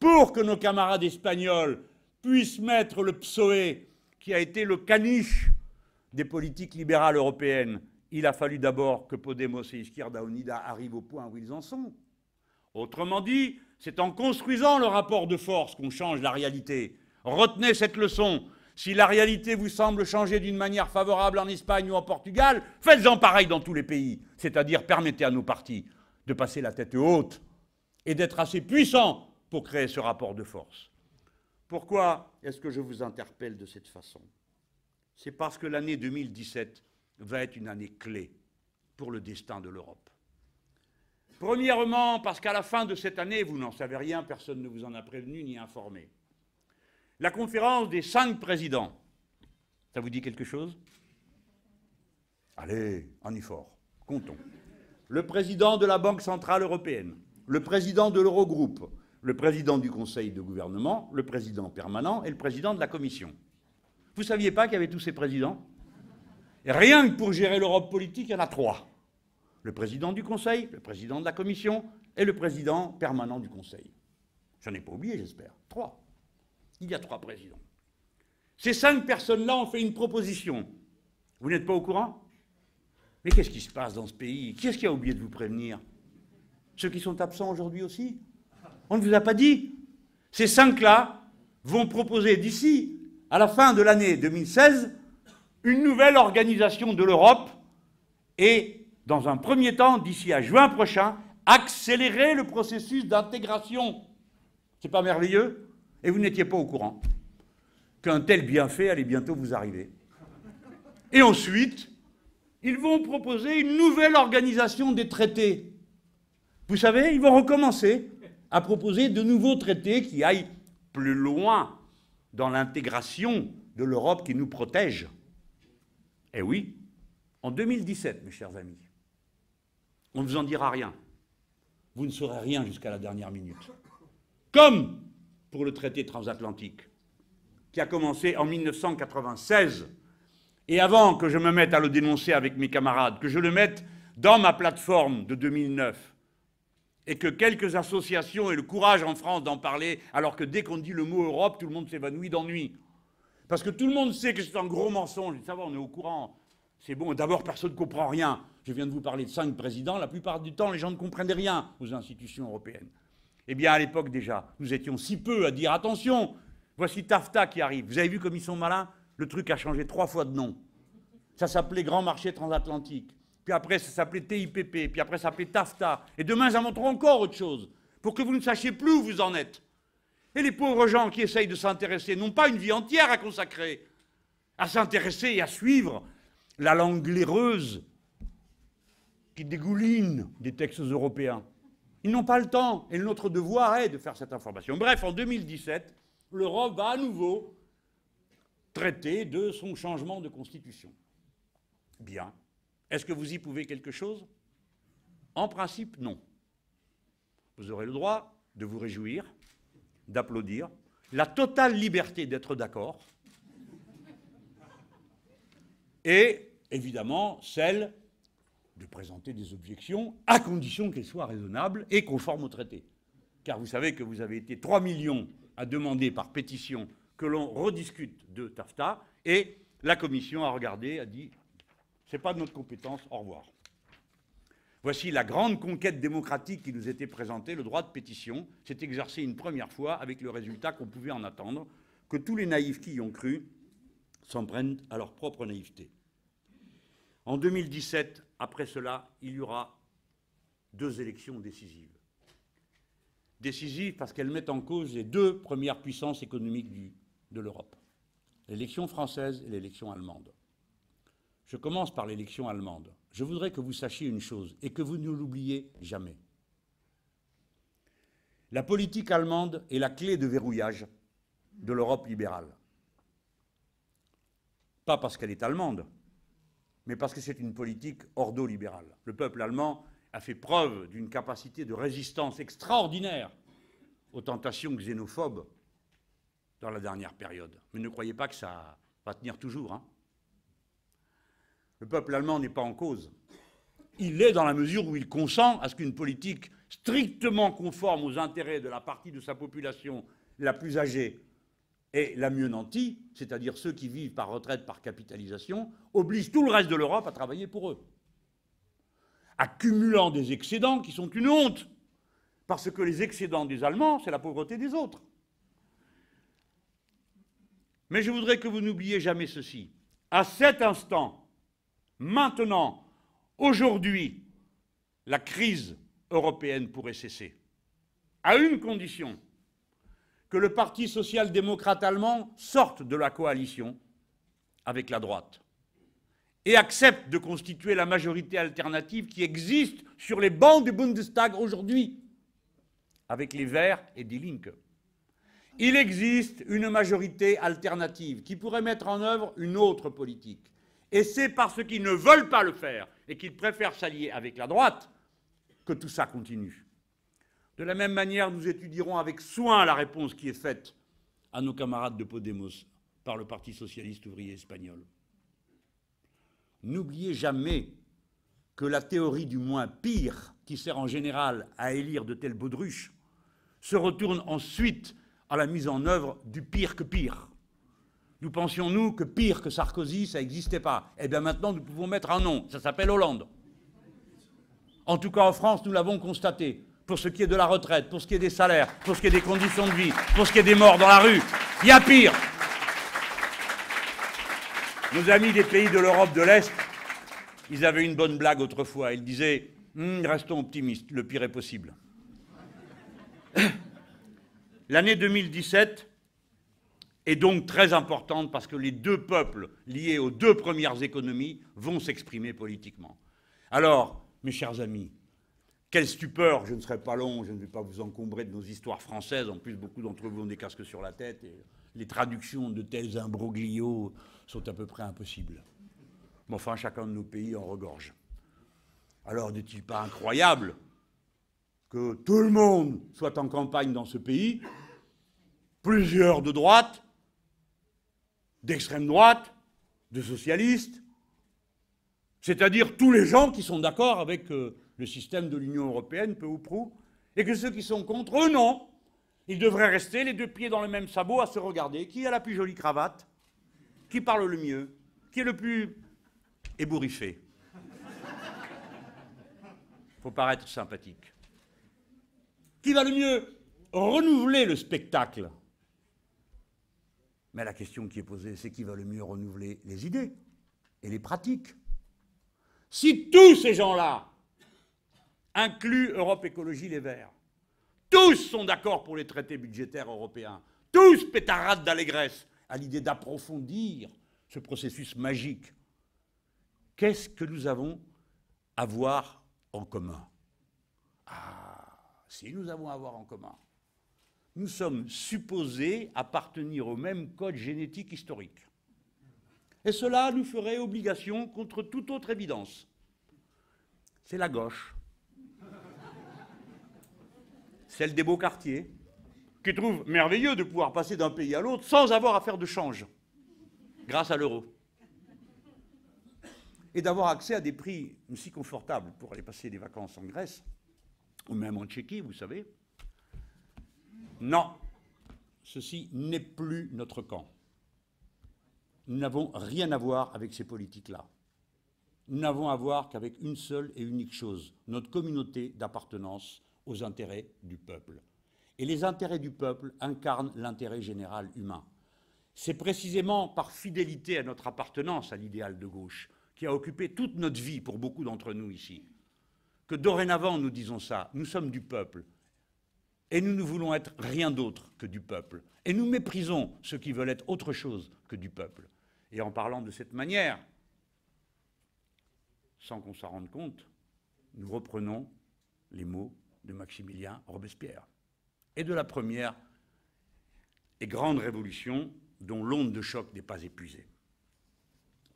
Pour que nos camarades espagnols puissent mettre le PSOE, qui a été le caniche des politiques libérales européennes, il a fallu d'abord que Podemos et Izquierda Unida arrivent au point où ils en sont. Autrement dit, c'est en construisant le rapport de force qu'on change la réalité. Retenez cette leçon. Si la réalité vous semble changer d'une manière favorable en Espagne ou en Portugal, faites-en pareil dans tous les pays. C'est-à-dire permettez à nos partis de passer la tête haute et d'être assez puissants pour créer ce rapport de force. Pourquoi est-ce que je vous interpelle de cette façon? C'est parce que l'année 2017 va être une année clé pour le destin de l'Europe. Premièrement, parce qu'à la fin de cette année, vous n'en savez rien, personne ne vous en a prévenu ni informé. La conférence des cinq présidents, ça vous dit quelque chose? Allez, on y fort, comptons. Le président de la Banque Centrale Européenne, le président de l'Eurogroupe, le président du Conseil de gouvernement, le président permanent et le président de la Commission. Vous ne saviez pas qu'il y avait tous ces présidents? Rien que pour gérer l'Europe politique, il y en a trois. Le président du Conseil, le président de la Commission et le président permanent du Conseil. J'en ai pas oublié, j'espère. Trois. Il y a trois présidents. Ces cinq personnes-là ont fait une proposition. Vous n'êtes pas au courant? Mais qu'est-ce qui se passe dans ce pays? Qui est-ce qui a oublié de vous prévenir? Ceux qui sont absents aujourd'hui aussi? On ne vous a pas dit? Ces cinq-là vont proposer d'ici à la fin de l'année 2016 une nouvelle organisation de l'Europe et, dans un premier temps, d'ici à juin prochain, accélérer le processus d'intégration. C'est pas merveilleux? Et vous n'étiez pas au courant qu'un tel bienfait allait bientôt vous arriver. Et ensuite, ils vont proposer une nouvelle organisation des traités. Vous savez, ils vont recommencer à proposer de nouveaux traités qui aillent plus loin dans l'intégration de l'Europe qui nous protège. Eh oui, en 2017, mes chers amis, on ne vous en dira rien. Vous ne saurez rien jusqu'à la dernière minute. Comme pour le traité transatlantique, qui a commencé en 1996. Et avant que je me mette à le dénoncer avec mes camarades, que je le mette dans ma plateforme de 2009, et que quelques associations aient le courage en France d'en parler, alors que dès qu'on dit le mot Europe, tout le monde s'évanouit d'ennui. Parce que tout le monde sait que c'est un gros mensonge. Ça va, on est au courant. C'est bon. D'abord, personne ne comprend rien. Je viens de vous parler de cinq présidents. La plupart du temps, les gens ne comprennent rien aux institutions européennes. Eh bien, à l'époque déjà, nous étions si peu à dire attention, voici TAFTA qui arrive. Vous avez vu comme ils sont malins? Le truc a changé trois fois de nom. Ça s'appelait Grand Marché Transatlantique. Puis après, ça s'appelait TIPP. Puis après, ça s'appelait TAFTA. Et demain, ça montrera encore autre chose. Pour que vous ne sachiez plus où vous en êtes. Et les pauvres gens qui essayent de s'intéresser n'ont pas une vie entière à consacrer à s'intéresser et à suivre la langue glaireuse qui dégouline des textes européens. Ils n'ont pas le temps, et notre devoir est de faire cette information. Bref, en 2017, l'Europe va à nouveau traiter de son changement de constitution. Bien. Est-ce que vous y pouvez quelque chose? En principe, non. Vous aurez le droit de vous réjouir, d'applaudir, la totale liberté d'être d'accord, et évidemment celle de présenter des objections, à condition qu'elles soient raisonnables et conformes au traité. Car vous savez que vous avez été 3 millions à demander par pétition que l'on rediscute de TAFTA, et la Commission a regardé, a dit c'est pas de notre compétence, au revoir. Voici la grande conquête démocratique qui nous était présentée, le droit de pétition s'est exercé une première fois avec le résultat qu'on pouvait en attendre, que tous les naïfs qui y ont cru s'en prennent à leur propre naïveté. En 2017, après cela, il y aura deux élections décisives. Décisives parce qu'elles mettent en cause les deux premières puissances économiques de l'Europe, l'élection française et l'élection allemande. Je commence par l'élection allemande. Je voudrais que vous sachiez une chose et que vous ne l'oubliez jamais. La politique allemande est la clé de verrouillage de l'Europe libérale. Pas parce qu'elle est allemande, mais parce que c'est une politique ordo-libérale. Le peuple allemand a fait preuve d'une capacité de résistance extraordinaire aux tentations xénophobes dans la dernière période. Mais ne croyez pas que ça va tenir toujours. Hein. Le peuple allemand n'est pas en cause. Il l'est dans la mesure où il consent à ce qu'une politique strictement conforme aux intérêts de la partie de sa population la plus âgée et la mieux nantie, c'est-à-dire ceux qui vivent par retraite, par capitalisation, oblige tout le reste de l'Europe à travailler pour eux, accumulant des excédents qui sont une honte, Parce que les excédents des Allemands, c'est la pauvreté des autres. Mais je voudrais que vous n'oubliez jamais ceci. À cet instant, maintenant, aujourd'hui, la crise européenne pourrait cesser. À une condition, que le Parti social-démocrate allemand sorte de la coalition avec la droite et accepte de constituer la majorité alternative qui existe sur les bancs du Bundestag aujourd'hui, avec les Verts et Die Linke. Il existe une majorité alternative qui pourrait mettre en œuvre une autre politique. Et c'est parce qu'ils ne veulent pas le faire et qu'ils préfèrent s'allier avec la droite que tout ça continue. De la même manière, nous étudierons avec soin la réponse qui est faite à nos camarades de Podemos par le Parti socialiste ouvrier espagnol. N'oubliez jamais que la théorie du moins pire, qui sert en général à élire de telles baudruches, se retourne ensuite à la mise en œuvre du pire que pire. Nous pensions, nous, que pire que Sarkozy, ça n'existait pas. Eh bien maintenant, nous pouvons mettre un nom, ça s'appelle Hollande. En tout cas, en France, nous l'avons constaté. Pour ce qui est de la retraite, pour ce qui est des salaires, pour ce qui est des conditions de vie, pour ce qui est des morts dans la rue, il y a pire. Nos amis des pays de l'Europe de l'Est, ils avaient une bonne blague autrefois. Ils disaient hum, Restons optimistes, le pire est possible. (coughs) L'année 2017 est donc très importante parce que les deux peuples liés aux deux premières économies vont s'exprimer politiquement. Alors, mes chers amis, quelle stupeur, je ne serai pas long, je ne vais pas vous encombrer de nos histoires françaises, en plus beaucoup d'entre vous ont des casques sur la tête, et les traductions de tels imbroglios sont à peu près impossibles. Mais enfin, chacun de nos pays en regorge. Alors n'est-il pas incroyable que tout le monde soit en campagne dans ce pays, plusieurs de droite, d'extrême droite, de socialistes, c'est-à-dire tous les gens qui sont d'accord avec euh, le système de l'Union européenne, peu ou prou, et que ceux qui sont contre, eux, non. Ils devraient rester les deux pieds dans le même sabot à se regarder. Qui a la plus jolie cravate? Qui parle le mieux? Qui est le plus ébouriffé? Faut paraître sympathique. Qui va le mieux? Renouveler le spectacle Mais la question qui est posée, c'est qui va le mieux renouveler les idées et les pratiques. Si tous ces gens-là incluent Europe Écologie Les Verts, tous sont d'accord pour les traités budgétaires européens, tous pétarades d'allégresse à l'idée d'approfondir ce processus magique, qu'est-ce que nous avons à voir en commun? Ah si nous avons à voir en commun, nous sommes supposés appartenir au même code génétique historique. Et cela nous ferait obligation contre toute autre évidence. C'est la gauche, celle des beaux quartiers, qui trouve merveilleux de pouvoir passer d'un pays à l'autre sans avoir à faire de change, grâce à l'euro. Et d'avoir accès à des prix aussi confortables pour aller passer des vacances en Grèce, ou même en Tchéquie, vous savez. Non, ceci n'est plus notre camp. Nous n'avons rien à voir avec ces politiques-là. Nous n'avons à voir qu'avec une seule et unique chose, notre communauté d'appartenance aux intérêts du peuple. Et les intérêts du peuple incarnent l'intérêt général humain. C'est précisément par fidélité à notre appartenance à l'idéal de gauche qui a occupé toute notre vie pour beaucoup d'entre nous ici que dorénavant nous disons ça. Nous sommes du peuple. Et nous ne voulons être rien d'autre que du peuple. Et nous méprisons ceux qui veulent être autre chose que du peuple. Et en parlant de cette manière, sans qu'on s'en rende compte, nous reprenons les mots de Maximilien Robespierre et de la première et grande révolution dont l'onde de choc n'est pas épuisée.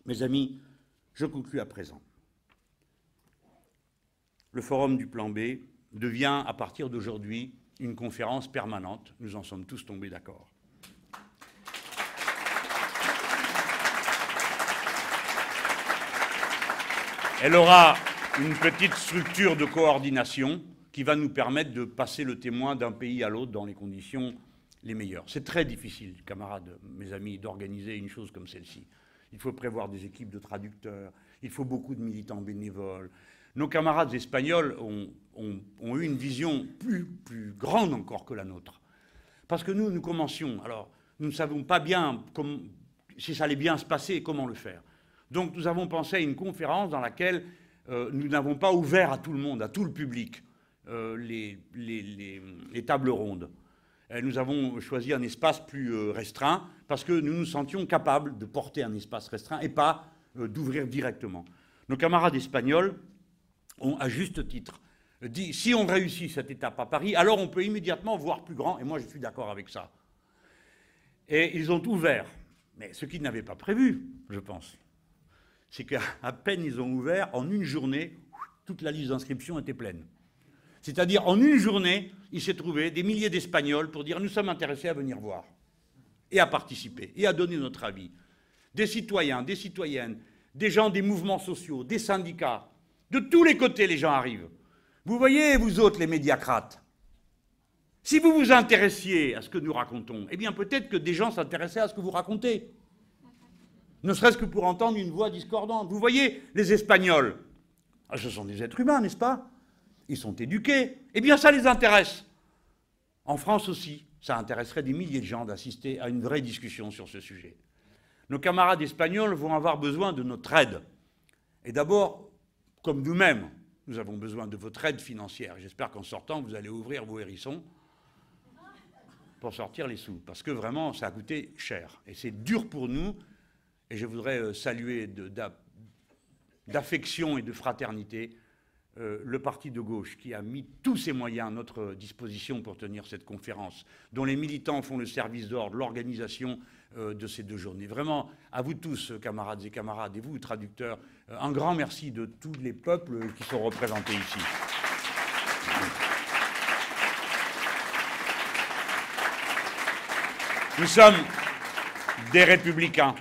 Mes amis, je conclus à présent le forum du plan B devient à partir d'aujourd'hui une conférence permanente. Nous en sommes tous tombés d'accord. Elle aura une petite structure de coordination qui va nous permettre de passer le témoin d'un pays à l'autre dans les conditions les meilleures. C'est très difficile, camarades, mes amis, d'organiser une chose comme celle-ci. Il faut prévoir des équipes de traducteurs, il faut beaucoup de militants bénévoles, nos camarades espagnols ont ont, eu une vision plus, plus grande encore que la nôtre. Parce que nous, nous commencions. Alors, nous ne savons pas bien si ça allait bien se passer et comment le faire. Donc, nous avons pensé à une conférence dans laquelle euh, nous n'avons pas ouvert à tout le monde, à tout le public, euh, les, les, tables rondes. nous avons choisi un espace plus euh, restreint parce que nous nous sentions capables de porter un espace restreint et pas d'ouvrir directement. Nos camarades espagnols ont, à juste titre, dit si on réussit cette étape à Paris, alors on peut immédiatement voir plus grand, et moi je suis d'accord avec ça. Et ils ont ouvert. Mais ce qu'ils n'avaient pas prévu, je pense, c'est qu'à peine ils ont ouvert, en une journée, toute la liste d'inscriptions était pleine. C'est-à-dire, en une journée, il s'est trouvé des milliers d'Espagnols pour dire nous sommes intéressés à venir voir, et à participer, et à donner notre avis. Des citoyens, des citoyennes, des gens des mouvements sociaux, des syndicats, de tous les côtés, les gens arrivent. Vous voyez, vous autres, les médiacrates, si vous vous intéressiez à ce que nous racontons, eh bien peut-être que des gens s'intéressaient à ce que vous racontez. Ne serait-ce que pour entendre une voix discordante. Vous voyez, les Espagnols, ah, ce sont des êtres humains, n'est-ce pas? Ils sont éduqués. Eh bien ça les intéresse. En France aussi, ça intéresserait des milliers de gens d'assister à une vraie discussion sur ce sujet. Nos camarades espagnols vont avoir besoin de notre aide. Et d'abord, comme nous-mêmes, nous avons besoin de votre aide financière. J'espère qu'en sortant, vous allez ouvrir vos hérissons pour sortir les sous. Parce que vraiment, ça a coûté cher. Et c'est dur pour nous. Et je voudrais euh, saluer d'affection et de fraternité euh, le parti de gauche qui a mis tous ses moyens à notre disposition pour tenir cette conférence, dont les militants font le service d'ordre, l'organisation de ces deux journées. Vraiment, à vous tous, camarades et camarades, et vous, traducteurs, euh, un grand merci de tous les peuples qui sont représentés ici. Nous sommes des républicains.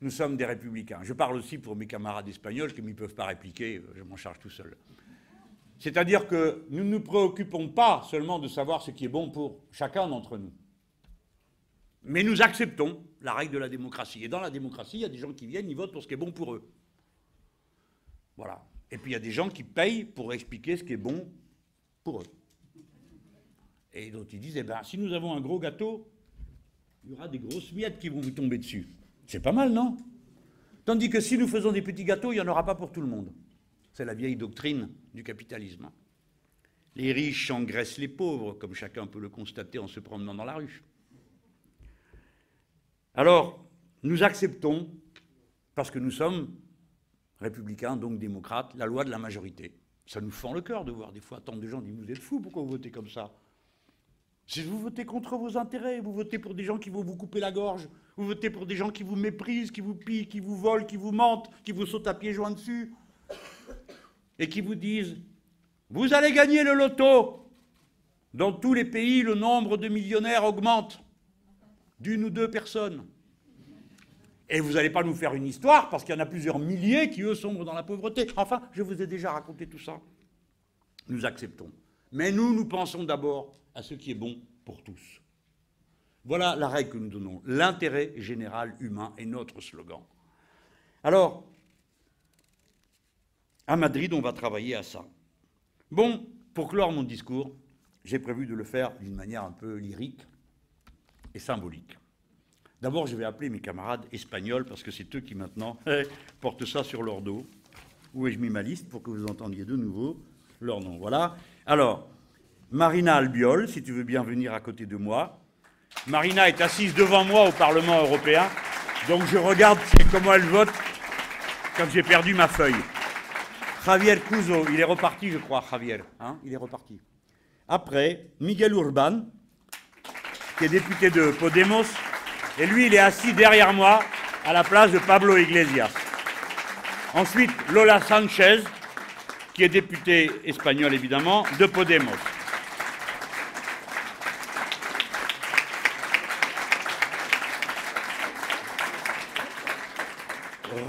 Nous sommes des républicains. Je parle aussi pour mes camarades espagnols qui ne peuvent pas répliquer, euh, je m'en charge tout seul. C'est-à-dire que nous ne nous préoccupons pas seulement de savoir ce qui est bon pour chacun d'entre nous. Mais nous acceptons la règle de la démocratie. Et dans la démocratie, il y a des gens qui viennent, ils votent pour ce qui est bon pour eux. Voilà. Et puis il y a des gens qui payent pour expliquer ce qui est bon pour eux. Et d'autres, ils disent, eh ben, si nous avons un gros gâteau, il y aura des grosses miettes qui vont vous tomber dessus. C'est pas mal, non? Tandis que si nous faisons des petits gâteaux, il n'y en aura pas pour tout le monde. C'est la vieille doctrine du capitalisme. Les riches engraissent les pauvres, comme chacun peut le constater en se promenant dans la rue. Alors, nous acceptons, parce que nous sommes républicains, donc démocrates, la loi de la majorité. Ça nous fend le cœur de voir des fois tant de gens disent Vous êtes fous, pourquoi vous votez comme ça? Si vous votez contre vos intérêts, vous votez pour des gens qui vont vous couper la gorge, vous votez pour des gens qui vous méprisent, qui vous pillent, qui vous volent, qui vous mentent, qui vous sautent à pieds joints dessus, et qui vous disent Vous allez gagner le loto! Dans tous les pays, le nombre de millionnaires augmente d'une ou deux personnes. Et vous n'allez pas nous faire une histoire parce qu'il y en a plusieurs milliers qui, eux, sombrent dans la pauvreté. Enfin, je vous ai déjà raconté tout ça. Nous acceptons. Mais nous, nous pensons d'abord à ce qui est bon pour tous. Voilà la règle que nous donnons. L'intérêt général humain est notre slogan. Alors, à Madrid, on va travailler à ça. Bon, pour clore mon discours, j'ai prévu de le faire d'une manière un peu lyrique et symbolique. D'abord, je vais appeler mes camarades espagnols, parce que c'est eux qui maintenant (laughs) portent ça sur leur dos. Où ai-je mis ma liste pour que vous entendiez de nouveau leur nom? Voilà. Alors, Marina Albiol, si tu veux bien venir à côté de moi. Marina est assise devant moi au Parlement européen, donc je regarde comment elle vote quand j'ai perdu ma feuille. Javier Cuso, il est reparti, je crois, Javier. Hein? Il est reparti. Après, Miguel Urban, qui est député de Podemos, et lui, il est assis derrière moi à la place de Pablo Iglesias. Ensuite, Lola Sanchez, qui est députée espagnole évidemment, de Podemos.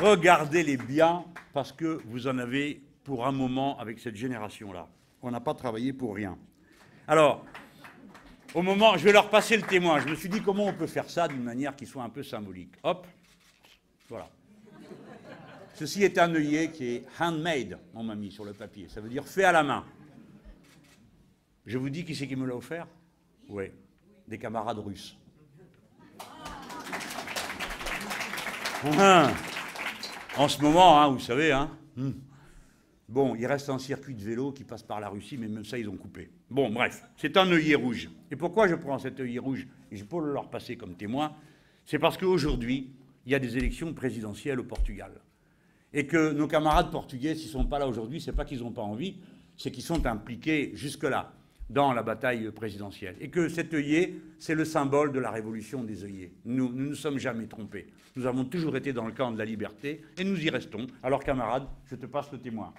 Regardez-les bien parce que vous en avez pour un moment avec cette génération-là. On n'a pas travaillé pour rien. Alors, au moment, je vais leur passer le témoin. Je me suis dit comment on peut faire ça d'une manière qui soit un peu symbolique. Hop, voilà. Ceci est un œillet qui est handmade, on m'a mis sur le papier. Ça veut dire fait à la main. Je vous dis qui c'est qui me l'a offert? Oui, des camarades russes. Ah. En ce moment, hein, vous savez, hein, hmm. Bon, il reste un circuit de vélo qui passe par la Russie, mais même ça, ils ont coupé. Bon, bref, c'est un œillet rouge. Et pourquoi je prends cet œillet rouge Et je peux le leur passer comme témoin C'est parce qu'aujourd'hui, il y a des élections présidentielles au Portugal. Et que nos camarades portugais, s'ils ne sont pas là aujourd'hui, c'est pas qu'ils n'ont pas envie, c'est qu'ils sont impliqués jusque-là dans la bataille présidentielle. Et que cet œillet, c'est le symbole de la révolution des œillets. Nous ne nous, sommes jamais trompés. Nous avons toujours été dans le camp de la liberté et nous y restons. Alors camarades, je te passe le témoin.